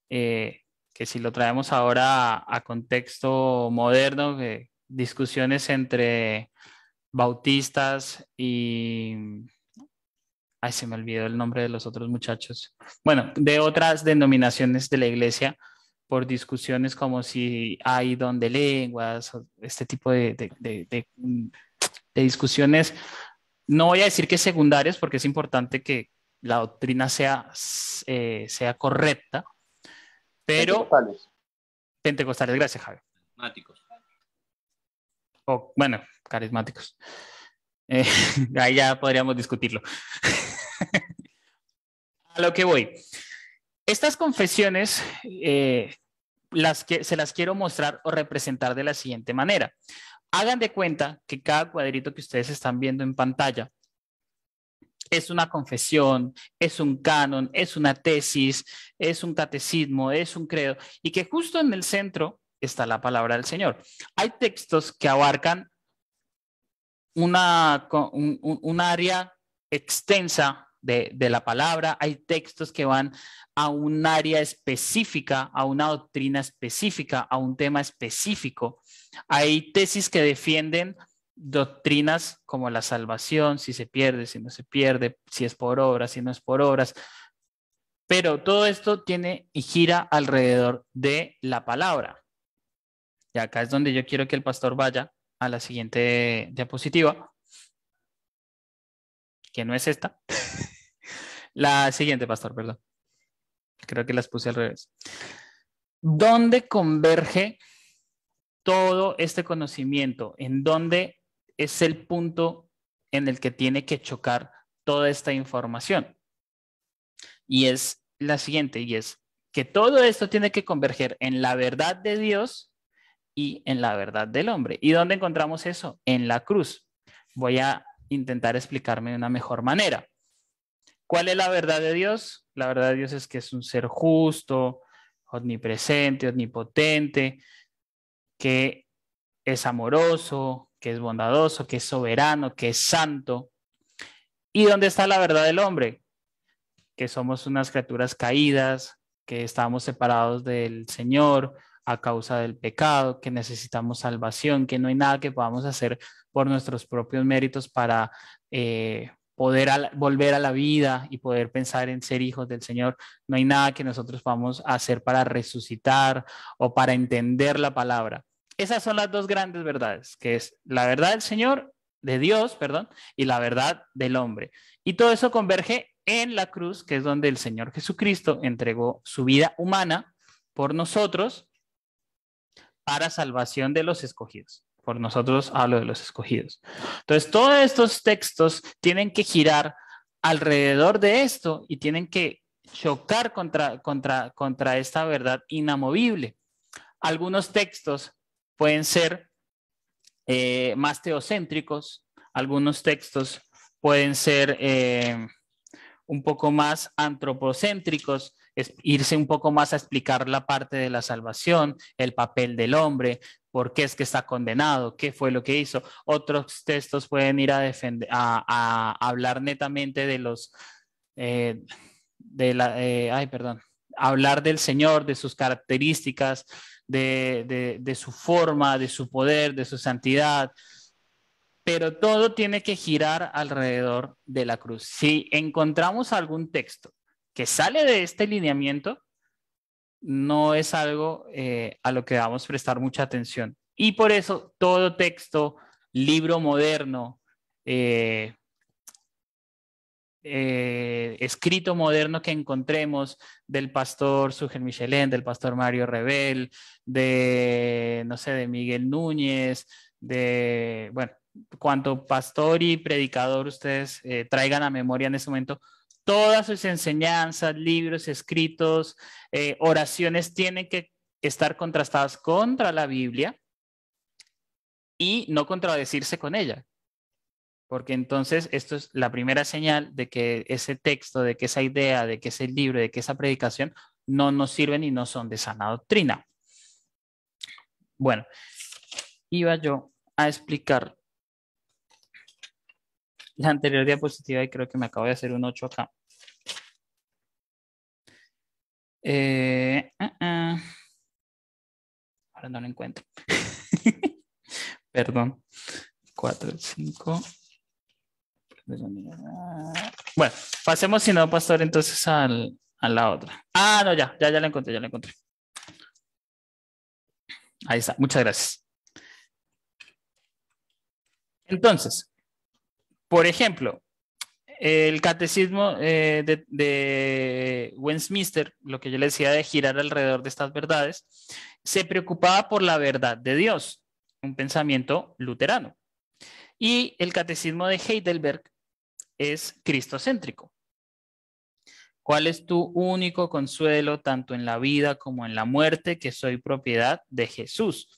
eh, que si lo traemos ahora a, contexto moderno, discusiones entre bautistas y... Ay, se me olvidó el nombre de los otros muchachos. Bueno, de otras denominaciones de la iglesia por discusiones como si hay don de lenguas, este tipo de, de, discusiones. No voy a decir que secundarias porque es importante que la doctrina sea, eh, sea correcta, pero... Pentecostales. Pentecostales, gracias Javier. Carismáticos. bueno, carismáticos. Eh, ahí ya podríamos discutirlo. a lo que voy. Estas confesiones eh, las que, se las quiero mostrar o representar de la siguiente manera. Hagan de cuenta que cada cuadrito que ustedes están viendo en pantalla es una confesión, es un canon, es una tesis, es un catecismo, es un credo, y que justo en el centro está la palabra del Señor. Hay textos que abarcan una, un área extensa de, la palabra, hay textos que van a un área específica, a una doctrina específica, a un tema específico. Hay tesis que defienden doctrinas como la salvación, si se pierde, si no se pierde, si es por obras, si no es por obras. Pero todo esto tiene y gira alrededor de la palabra. Y acá es donde yo quiero que el pastor vaya a la siguiente diapositiva, que no es esta. La siguiente, pastor, perdón. Creo que las puse al revés. ¿Dónde converge todo este conocimiento? ¿En dónde es el punto en el que tiene que chocar toda esta información? Y es la siguiente, y es que todo esto tiene que converger en la verdad de Dios y en la verdad del hombre. ¿Y dónde encontramos eso? En la cruz. Voy a intentar explicarme de una mejor manera. ¿Cuál es la verdad de Dios? La verdad de Dios es que es un ser justo, omnipresente, omnipotente, que es amoroso, que es bondadoso, que es soberano, que es santo. ¿Y dónde está la verdad del hombre? Que somos unas criaturas caídas, que estamos separados del Señor a causa del pecado, que necesitamos salvación, que no hay nada que podamos hacer por nuestros propios méritos para eh, poder volver a la vida y poder pensar en ser hijos del Señor. No hay nada que nosotros podamos hacer para resucitar o para entender la palabra. Esas son las dos grandes verdades, que es la verdad del Señor, de Dios, perdón, y la verdad del hombre. Y todo eso converge en la cruz, que es donde el Señor Jesucristo entregó su vida humana por nosotros para salvación de los escogidos. Por nosotros hablo de los escogidos. Entonces, todos estos textos tienen que girar alrededor de esto y tienen que chocar contra, contra, contra esta verdad inamovible. Algunos textos pueden ser eh, más teocéntricos, algunos textos pueden ser eh, un poco más antropocéntricos, irse un poco más a explicar la parte de la salvación, el papel del hombre, por qué es que está condenado, qué fue lo que hizo. Otros textos pueden ir a, defender, a, hablar netamente de los, eh, de la, eh, ay, perdón, hablar del Señor, de sus características, de su forma, de su poder, de su santidad, pero todo tiene que girar alrededor de la cruz. Si encontramos algún texto que sale de este lineamiento, no es algo eh, a lo que a prestar mucha atención. Y por eso todo texto, libro moderno, eh, eh, escrito moderno que encontremos del pastor Sujel Michelén, del pastor Mario Rebel, de, no sé, de Miguel Núñez, de, bueno, cuanto pastor y predicador ustedes traigan a memoria en este momento, todas sus enseñanzas, libros escritos, eh, oraciones tienen que estar contrastadas contra la Biblia y no contradecirse con ella porque entonces esto es la primera señal de que ese texto, de que esa idea, de que ese libro, de que esa predicación no nos sirven y no son de sana doctrina. Bueno, iba yo a explicar la anterior diapositiva y creo que me acabo de hacer un 8 acá. Eh, ah, ah. Ahora no lo encuentro. Perdón. 4, 5. Bueno, pasemos si no, pastor, entonces al, a la otra. Ah, no, ya, ya, ya la encontré, ya la encontré. Ahí está, muchas gracias. Entonces, por ejemplo, el catecismo eh, de, Westminster, lo que yo le decía de girar alrededor de estas verdades, se preocupaba por la verdad de Dios, un pensamiento luterano. Y el catecismo de Heidelberg es cristocéntrico. ¿Cuál es tu único consuelo tanto en la vida como en la muerte? Que soy propiedad de Jesús.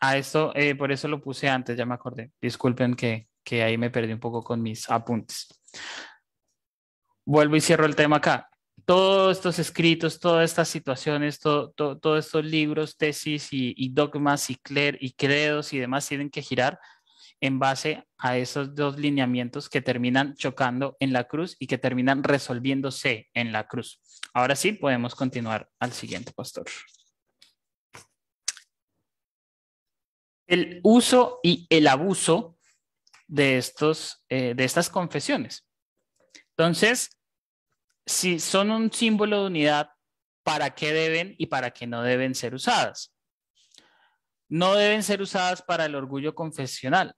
A esto, eh, por eso lo puse antes, ya me acordé. Disculpen que, que ahí me perdí un poco con mis apuntes. Vuelvo y cierro el tema acá. Todos estos escritos, todas estas situaciones, todos estos libros, tesis y, dogmas y, y credos y demás tienen que girar en base a esos dos lineamientos que terminan chocando en la cruz y que terminan resolviéndose en la cruz. Ahora sí, podemos continuar al siguiente pastor. El uso y el abuso de, estos, eh, de estas confesiones. Entonces, si son un símbolo de unidad, ¿para qué deben y para qué no deben ser usadas? No deben ser usadas para el orgullo confesional,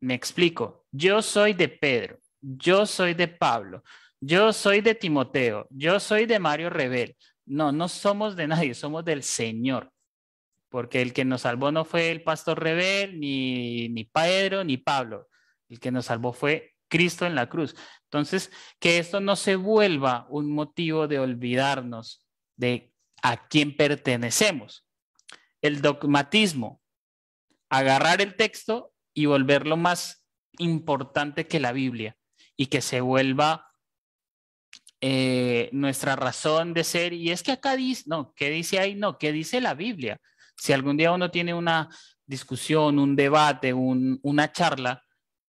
me explico. Yo soy de Pedro, yo soy de Pablo, yo soy de Timoteo, yo soy de Mario Rebel. No, no somos de nadie, somos del Señor. Porque el que nos salvó no fue el pastor Rebel, ni, ni Pedro, ni Pablo. El que nos salvó fue Cristo en la cruz. Entonces, que esto no se vuelva un motivo de olvidarnos de a quién pertenecemos. El dogmatismo, agarrar el texto y volverlo más importante que la Biblia y que se vuelva eh, nuestra razón de ser. Y es que acá dice, no, ¿qué dice ahí? No, ¿qué dice la Biblia? Si algún día uno tiene una discusión, un debate, una charla,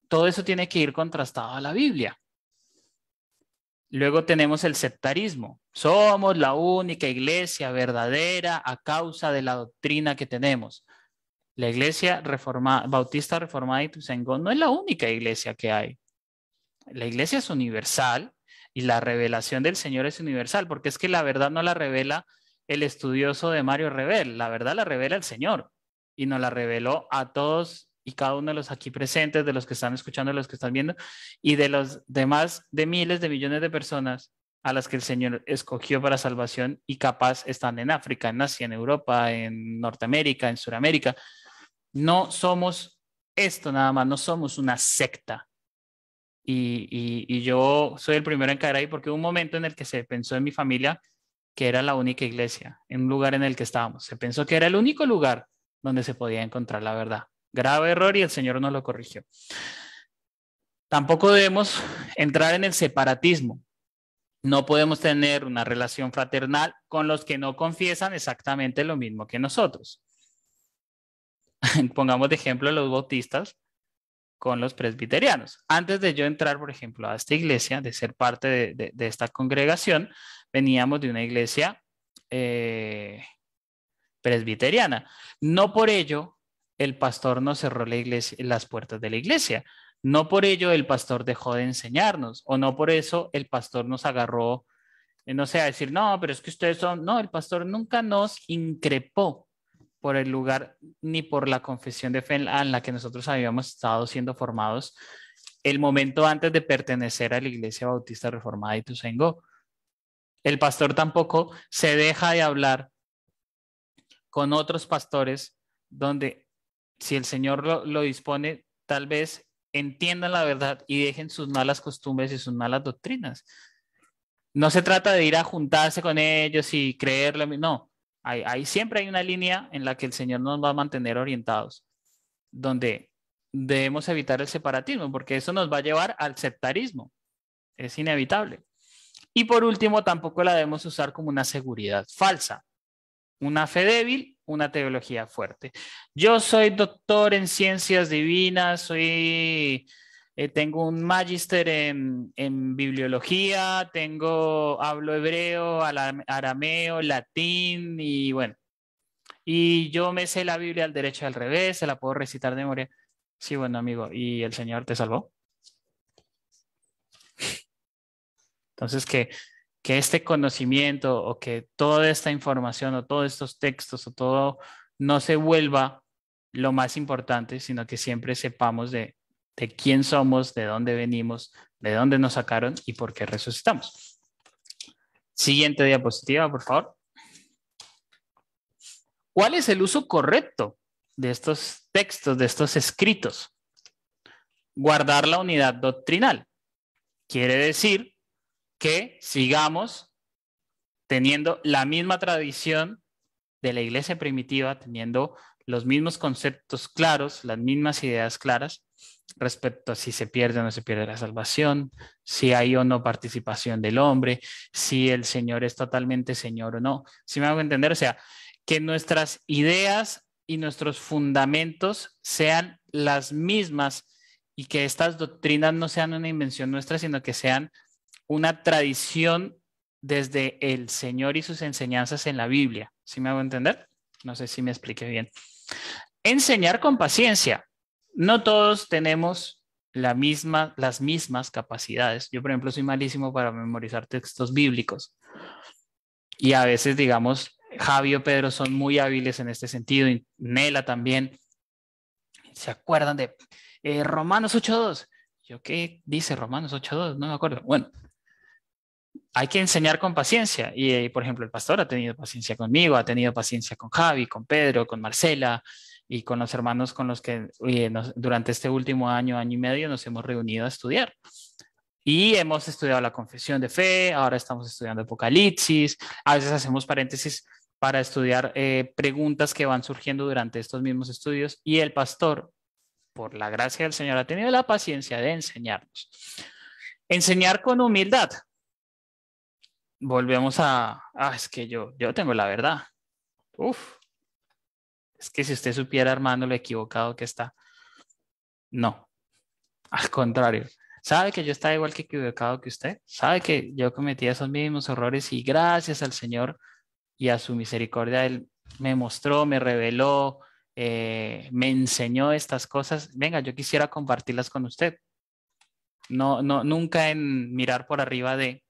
todo eso tiene que ir contrastado a la Biblia. Luego tenemos el sectarismo. Somos la única iglesia verdadera a causa de la doctrina que tenemos. La iglesia bautista reformada y Tusengón no es la única iglesia que hay. La iglesia es universal y la revelación del Señor es universal, porque es que la verdad no la revela el estudioso de Mario Rebel, la verdad la revela el Señor y nos la reveló a todos y cada uno de los aquí presentes, de los que están escuchando, de los que están viendo y de los demás de miles de millones de personas a las que el Señor escogió para salvación y capaz están en África, en Asia, en Europa, en Norteamérica, en Sudamérica. No somos esto nada más, no somos una secta. Y, yo soy el primero en caer ahí porque hubo un momento en el que se pensó en mi familia que era la única iglesia, en un lugar en el que estábamos. Se pensó que era el único lugar donde se podía encontrar la verdad. Grave error y el Señor nos lo corrigió. Tampoco debemos entrar en el separatismo. No podemos tener una relación fraternal con los que no confiesan exactamente lo mismo que nosotros. pongamos de ejemplo los bautistas con los presbiterianos. Antes de yo entrar, por ejemplo, a esta iglesia, de ser parte de, esta congregación, veníamos de una iglesia eh, presbiteriana. No por ello el pastor nos cerró las puertas de la iglesia. No por ello el pastor dejó de enseñarnos o no por eso el pastor nos agarró, eh, no sé, a decir, no, pero es que ustedes son, no, el pastor nunca nos increpó por el lugar ni por la confesión de fe en la que nosotros habíamos estado siendo formados el momento antes de pertenecer a la Iglesia Bautista Reformada de Ituzaingó. El pastor tampoco se deja de hablar con otros pastores donde si el Señor lo, dispone, tal vez entiendan la verdad y dejen sus malas costumbres y sus malas doctrinas. No se trata de ir a juntarse con ellos y creerlo, no. Hay, siempre hay una línea en la que el Señor nos va a mantener orientados, donde debemos evitar el separatismo, porque eso nos va a llevar al sectarismo. Es inevitable. Y por último, tampoco la debemos usar como una seguridad falsa. Una fe débil, una teología fuerte. Yo soy doctor en ciencias divinas, soy eh, tengo un magister en, bibliología, tengo, hablo hebreo, arameo, latín y bueno. Y yo me sé la Biblia al derecho y al revés, se la puedo recitar de memoria. Sí, bueno, amigo, ¿y el Señor te salvó? Entonces, que, que este conocimiento o que toda esta información o todos estos textos o todo no se vuelva lo más importante, sino que siempre sepamos de, de quién somos, de dónde venimos, de dónde nos sacaron y por qué resucitamos. Siguiente diapositiva, por favor. ¿Cuál es el uso correcto de estos textos, de estos escritos? Guardar la unidad doctrinal. Quiere decir que sigamos teniendo la misma tradición de la iglesia primitiva, teniendo los mismos conceptos claros, las mismas ideas claras, respecto a si se pierde o no se pierde la salvación, si hay o no participación del hombre, si el Señor es totalmente Señor o no. Si me hago entender, o sea, que nuestras ideas y nuestros fundamentos sean las mismas y que estas doctrinas no sean una invención nuestra, sino que sean una tradición desde el Señor y sus enseñanzas en la Biblia. ¿Sí me hago entender? No sé si me expliqué bien. Enseñar con paciencia no todos tenemos la misma, las mismas capacidades. Yo, por ejemplo, soy malísimo para memorizar textos bíblicos. Y a veces, digamos, Javi o Pedro son muy hábiles en este sentido, y Nela también. ¿Se acuerdan de eh, Romanos 8.2? ¿Yo qué dice Romanos 8.2? No me acuerdo. Bueno, hay que enseñar con paciencia. Y, eh, por ejemplo, el pastor ha tenido paciencia conmigo, ha tenido paciencia con Javi, con Pedro, con Marcela, y con los hermanos con los que durante este último año, año y medio nos hemos reunido a estudiar. Y hemos estudiado la confesión de fe, ahora estamos estudiando Apocalipsis, a veces hacemos paréntesis para estudiar eh, preguntas que van surgiendo durante estos mismos estudios y el pastor, por la gracia del Señor, ha tenido la paciencia de enseñarnos. Enseñar con humildad. Volvemos a, ah, es que yo, yo tengo la verdad. Uf, es que si usted supiera, hermano, lo equivocado que está. No, al contrario. Sabe que yo estaba igual que equivocado que usted. Sabe que yo cometí esos mismos errores y gracias al Señor y a su misericordia, Él me mostró, me reveló, eh, me enseñó estas cosas. Venga, yo quisiera compartirlas con usted. No, no, nunca en mirar por arriba de,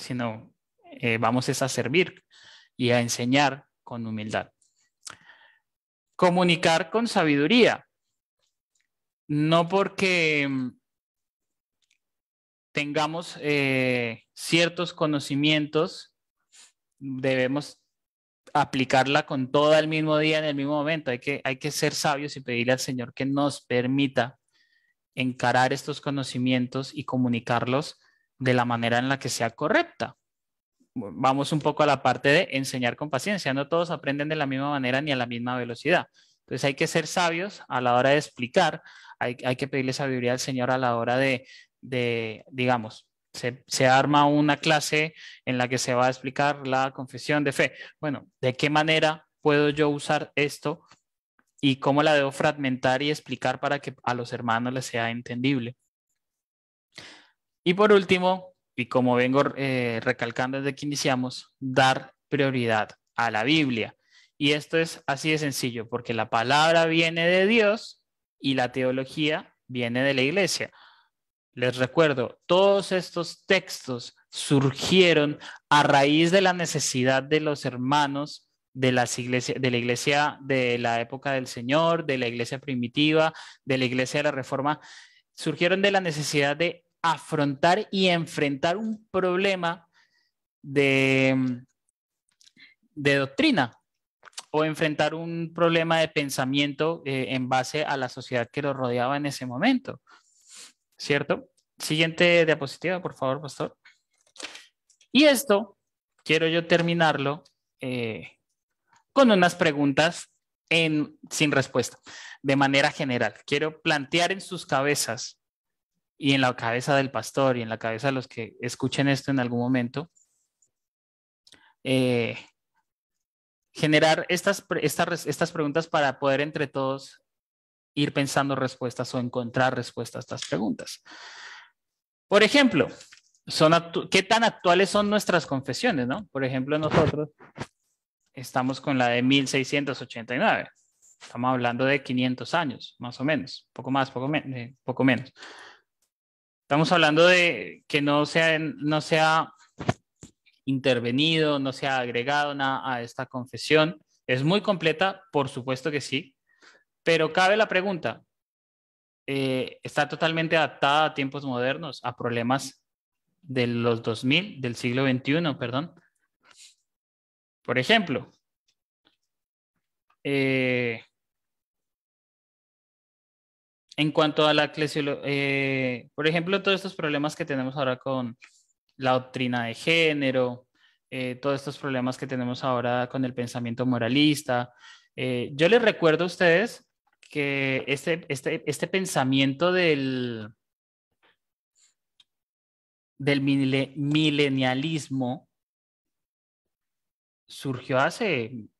sino eh, vamos a servir y a enseñar con humildad. Comunicar con sabiduría. No porque mm, tengamos eh, ciertos conocimientos, debemos aplicarla con todo el mismo día, en el mismo momento. Hay que, hay que ser sabios y pedirle al Señor que nos permita encarar estos conocimientos y comunicarlos de la manera en la que sea correcta vamos un poco a la parte de enseñar con paciencia. No todos aprenden de la misma manera ni a la misma velocidad. Entonces hay que ser sabios a la hora de explicar, hay, que pedirle sabiduría al Señor a la hora de, digamos, se, se, arma una clase en la que se va a explicar la confesión de fe. Bueno, ¿de qué manera puedo yo usar esto y cómo la debo fragmentar y explicar para que a los hermanos les sea entendible? Y por último, y como vengo eh, recalcando desde que iniciamos, dar prioridad a la Biblia. Y esto es así de sencillo, porque la palabra viene de Dios y la teología viene de la iglesia. Les recuerdo, todos estos textos surgieron a raíz de la necesidad de los hermanos de, las de la iglesia de la época del Señor, de la iglesia primitiva, de la iglesia de la Reforma, surgieron de la necesidad de afrontar y enfrentar un problema de, de doctrina o enfrentar un problema de pensamiento eh, en base a la sociedad que lo rodeaba en ese momento. ¿Cierto? Siguiente diapositiva, por favor, pastor. Y esto quiero yo terminarlo eh, con unas preguntas en, sin respuesta, de manera general. Quiero plantear en sus cabezas y en la cabeza del pastor y en la cabeza de los que escuchen esto en algún momento, eh, generar estas, estas, estas preguntas para poder entre todos ir pensando respuestas o encontrar respuestas a estas preguntas. Por ejemplo, son ¿qué tan actuales son nuestras confesiones? ¿no? Por ejemplo, nosotros estamos con la de 1689. Estamos hablando de 500 años, más o menos, poco más, poco, eh, poco menos. Estamos hablando de que no se, no se ha intervenido, no se ha agregado nada a esta confesión. Es muy completa, por supuesto que sí, pero cabe la pregunta, eh, ¿está totalmente adaptada a tiempos modernos, a problemas de los 2000, del siglo XXI, perdón? Por ejemplo, eh, en cuanto a la eh, por ejemplo, todos estos problemas que tenemos ahora con la doctrina de género, eh, todos estos problemas que tenemos ahora con el pensamiento moralista. yo les recuerdo a ustedes que este, este, este pensamiento del, del milenialismo surgió hace un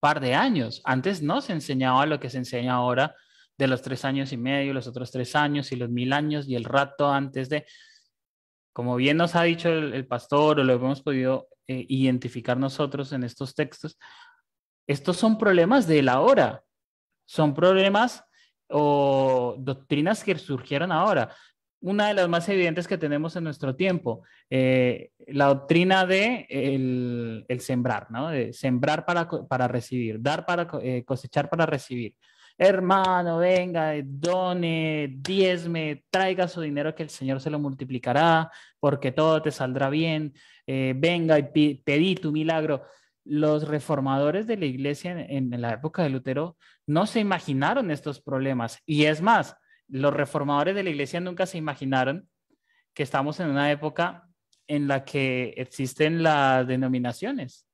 par de años. Antes no se enseñaba lo que se enseña ahora de los tres años y medio, los otros tres años y los mil años y el rato antes de, como bien nos ha dicho el, pastor o lo hemos podido eh, identificar nosotros en estos textos, estos son problemas de la hora, son problemas o doctrinas que surgieron ahora una de las más evidentes que tenemos en nuestro tiempo, eh, la doctrina de el, sembrar, ¿no? De sembrar para, para recibir, dar para eh, cosechar para recibir. Hermano, venga, done, diezme, traiga su dinero que el Señor se lo multiplicará, porque todo te saldrá bien. Eh, venga y pedí tu milagro. Los reformadores de la iglesia en la época de Lutero no se imaginaron estos problemas. Y es más, los reformadores de la iglesia nunca se imaginaron que estamos en una época en la que existen las denominaciones.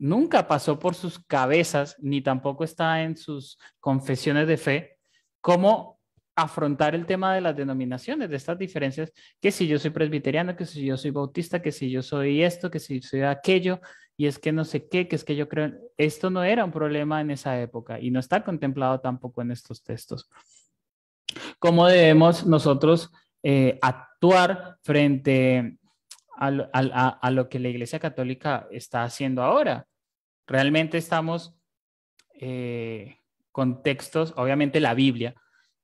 Nunca pasó por sus cabezas, ni tampoco está en sus confesiones de fe, cómo afrontar el tema de las denominaciones, de estas diferencias, que si yo soy presbiteriano, que si yo soy bautista, que si yo soy esto, que si soy aquello, y es que no sé qué, que es que yo creo, esto no era un problema en esa época y no está contemplado tampoco en estos textos cómo debemos nosotros eh, actuar frente a, lo que la Iglesia Católica está haciendo ahora. Realmente estamos eh, con textos, obviamente la Biblia,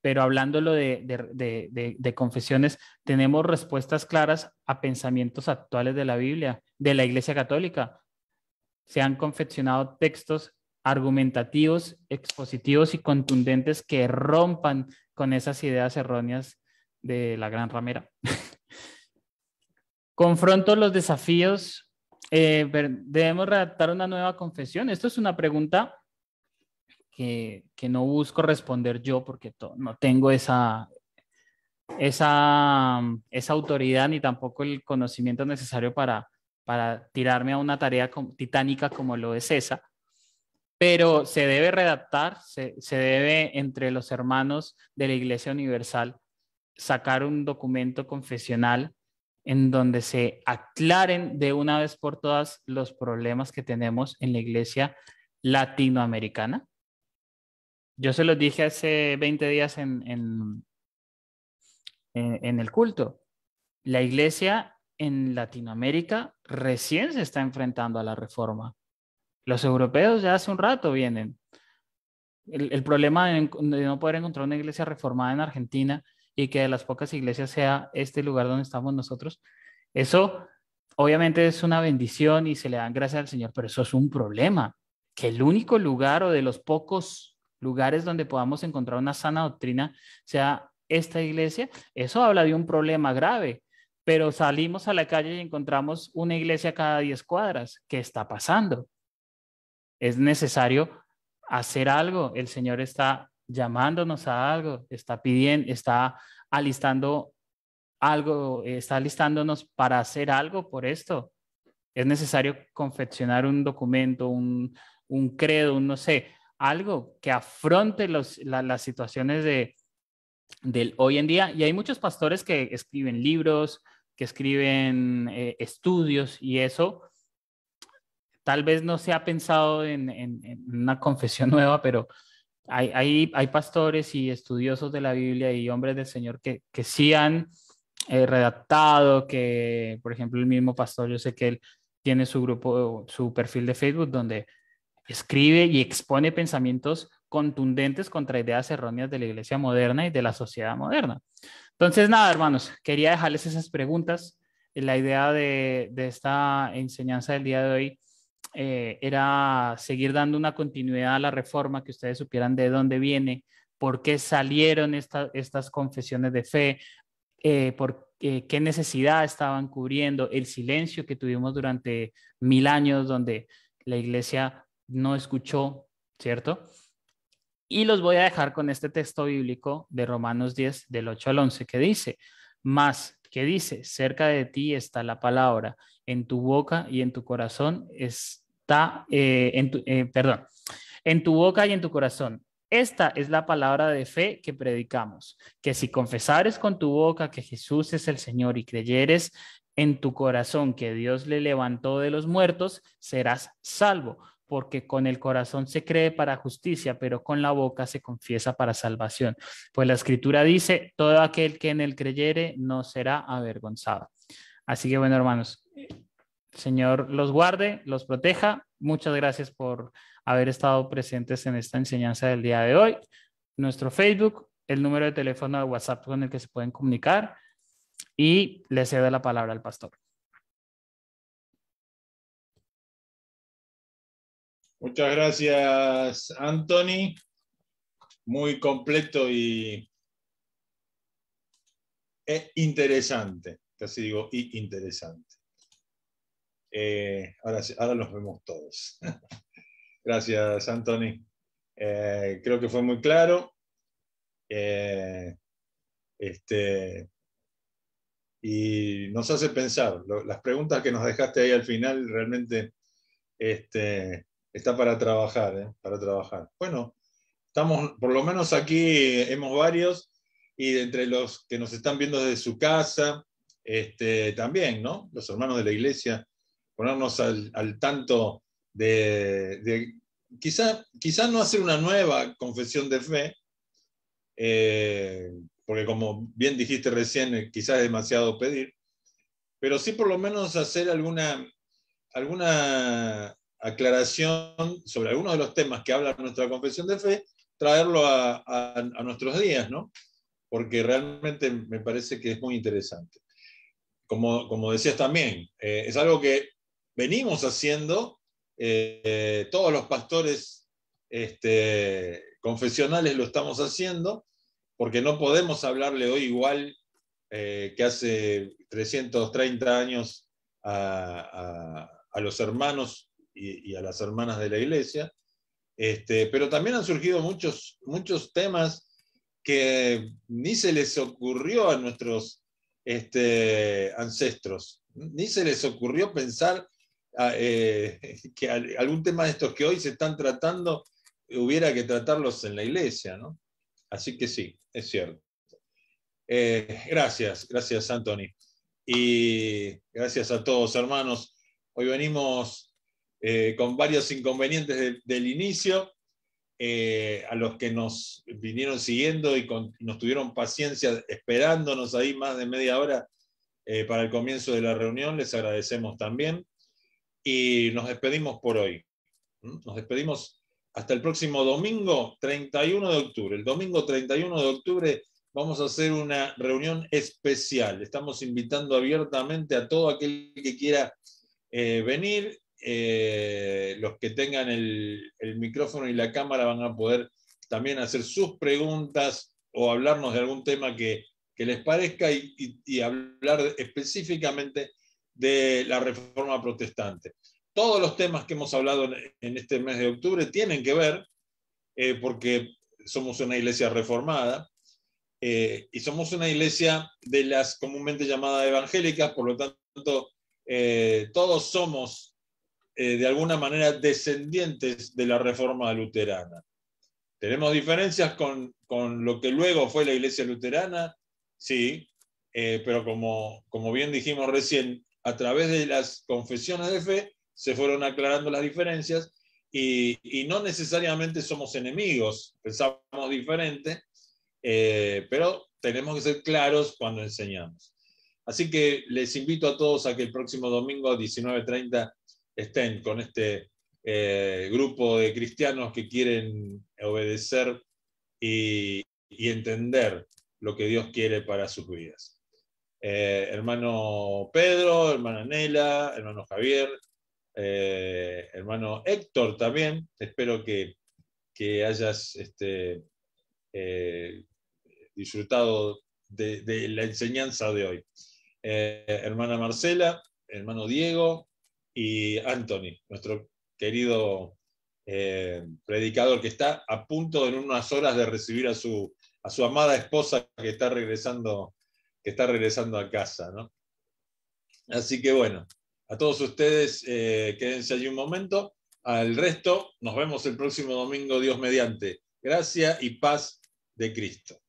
pero hablándolo de, de, confesiones, tenemos respuestas claras a pensamientos actuales de la Biblia, de la Iglesia Católica. Se han confeccionado textos argumentativos, expositivos y contundentes que rompan con esas ideas erróneas de la gran ramera. Confronto los desafíos. Eh, debemos redactar una nueva confesión. Esto es una pregunta que, no busco responder yo porque no tengo esa, esa, esa autoridad ni tampoco el conocimiento necesario para, para tirarme a una tarea titánica como lo es esa pero se debe redactar, se, debe entre los hermanos de la Iglesia Universal sacar un documento confesional en donde se aclaren de una vez por todas los problemas que tenemos en la Iglesia latinoamericana. Yo se los dije hace 20 días en, en, en el culto. La Iglesia en Latinoamérica recién se está enfrentando a la reforma. Los europeos ya hace un rato vienen. El, problema de, no poder encontrar una iglesia reformada en Argentina y que de las pocas iglesias sea este lugar donde estamos nosotros, eso obviamente es una bendición y se le dan gracias al Señor, pero eso es un problema. Que el único lugar o de los pocos lugares donde podamos encontrar una sana doctrina sea esta iglesia, eso habla de un problema grave. Pero salimos a la calle y encontramos una iglesia cada 10 cuadras. ¿Qué está pasando? Es necesario hacer algo. El Señor está llamándonos a algo, está pidiendo, está alistando algo, está alistándonos para hacer algo por esto. Es necesario confeccionar un documento, un, un credo, un no sé, algo que afronte los, las situaciones de, del hoy en día. Y hay muchos pastores que escriben libros, que escriben eh, estudios y eso. Tal vez no se ha pensado en, en, una confesión nueva, pero hay, hay, pastores y estudiosos de la Biblia y hombres del Señor que, que sí han eh, redactado, que por ejemplo el mismo pastor, yo sé que él tiene su grupo, su perfil de Facebook donde escribe y expone pensamientos contundentes contra ideas erróneas de la iglesia moderna y de la sociedad moderna. Entonces, nada, hermanos, quería dejarles esas preguntas. La idea de, esta enseñanza del día de hoy eh, era seguir dando una continuidad a la reforma, que ustedes supieran de dónde viene, por qué salieron estas confesiones de fe, eh, por eh, qué necesidad estaban cubriendo, el silencio que tuvimos durante mil años donde la iglesia no escuchó, ¿cierto? Y los voy a dejar con este texto bíblico de Romanos 10, del 8 al 11, que dice, más, que dice, cerca de ti está la palabra, en tu boca y en tu corazón está, eh, en tu, eh, perdón, en tu boca y en tu corazón. Esta es la palabra de fe que predicamos, que si confesares con tu boca que Jesús es el Señor y creyeres en tu corazón que Dios le levantó de los muertos, serás salvo porque con el corazón se cree para justicia, pero con la boca se confiesa para salvación. Pues la escritura dice, todo aquel que en él creyere no será avergonzado. Así que bueno, hermanos, Señor los guarde, los proteja. Muchas gracias por haber estado presentes en esta enseñanza del día de hoy. Nuestro Facebook, el número de teléfono de WhatsApp con el que se pueden comunicar y le cedo la palabra al pastor. Muchas gracias, Anthony. Muy completo y e interesante. Casi digo y interesante. Eh, ahora, ahora los vemos todos. gracias, Anthony. Eh, creo que fue muy claro. Eh, este, y nos hace pensar. las preguntas que nos dejaste ahí al final realmente este, está para trabajar, para trabajar. Bueno, estamos, por lo menos aquí hemos varios, y entre los que nos están viendo desde su casa, este, también, ¿no? Los hermanos de la iglesia, ponernos al, tanto de, quizá, quizá, no hacer una nueva confesión de fe, eh, porque como bien dijiste recién, eh, quizás es demasiado pedir, pero sí por lo menos hacer alguna, alguna aclaración sobre algunos de los temas que habla nuestra confesión de fe, traerlo a, nuestros días, ¿no? Porque realmente me parece que es muy interesante. Como, como decías también, eh, es algo que venimos haciendo, eh, todos los pastores este, confesionales lo estamos haciendo, porque no podemos hablarle hoy igual eh, que hace 330 años a, los hermanos y, a las hermanas de la iglesia, este, pero también han surgido muchos, muchos temas que ni se les ocurrió a nuestros este, ancestros, ni se les ocurrió pensar eh, que algún tema de estos que hoy se están tratando hubiera que tratarlos en la iglesia, ¿no? Así que sí, es cierto. Eh, gracias, gracias Anthony. Y gracias a todos, hermanos. Hoy venimos eh, con varios inconvenientes del inicio, a los que nos vinieron siguiendo y, nos tuvieron paciencia esperándonos ahí más de media hora para el comienzo de la reunión, les agradecemos también. Y nos despedimos por hoy. Nos despedimos hasta el próximo domingo 31 de octubre. El domingo 31 de octubre vamos a hacer una reunión especial. Estamos invitando abiertamente a todo aquel que quiera venir eh, los que tengan el, micrófono y la cámara van a poder también hacer sus preguntas o hablarnos de algún tema que, les parezca y, hablar específicamente de la reforma protestante. Todos los temas que hemos hablado en, este mes de octubre tienen que ver, eh, porque somos una iglesia reformada, eh, y somos una iglesia de las comúnmente llamadas evangélicas, por lo tanto, eh, todos somos de alguna manera descendientes de la reforma luterana. ¿Tenemos diferencias con, lo que luego fue la iglesia luterana? Sí, pero como, como bien dijimos recién, a través de las confesiones de fe se fueron aclarando las diferencias y, no necesariamente somos enemigos, pensamos diferente, eh, pero tenemos que ser claros cuando enseñamos. Así que les invito a todos a que el próximo domingo a 19.30 estén con este eh, grupo de cristianos que quieren obedecer y, entender lo que Dios quiere para sus vidas. Eh, hermano Pedro, hermana Nela, hermano Javier, eh, hermano Héctor también, espero que, hayas este, disfrutado de, la enseñanza de hoy. hermana Marcela, hermano Diego y Anthony, nuestro querido eh, predicador que está a punto en unas horas de recibir a su, a su amada esposa que está regresando, que está regresando a casa. Así que bueno, a todos ustedes eh, quédense allí un momento. Al resto, nos vemos el próximo domingo, Dios mediante. Gracia y paz de Cristo.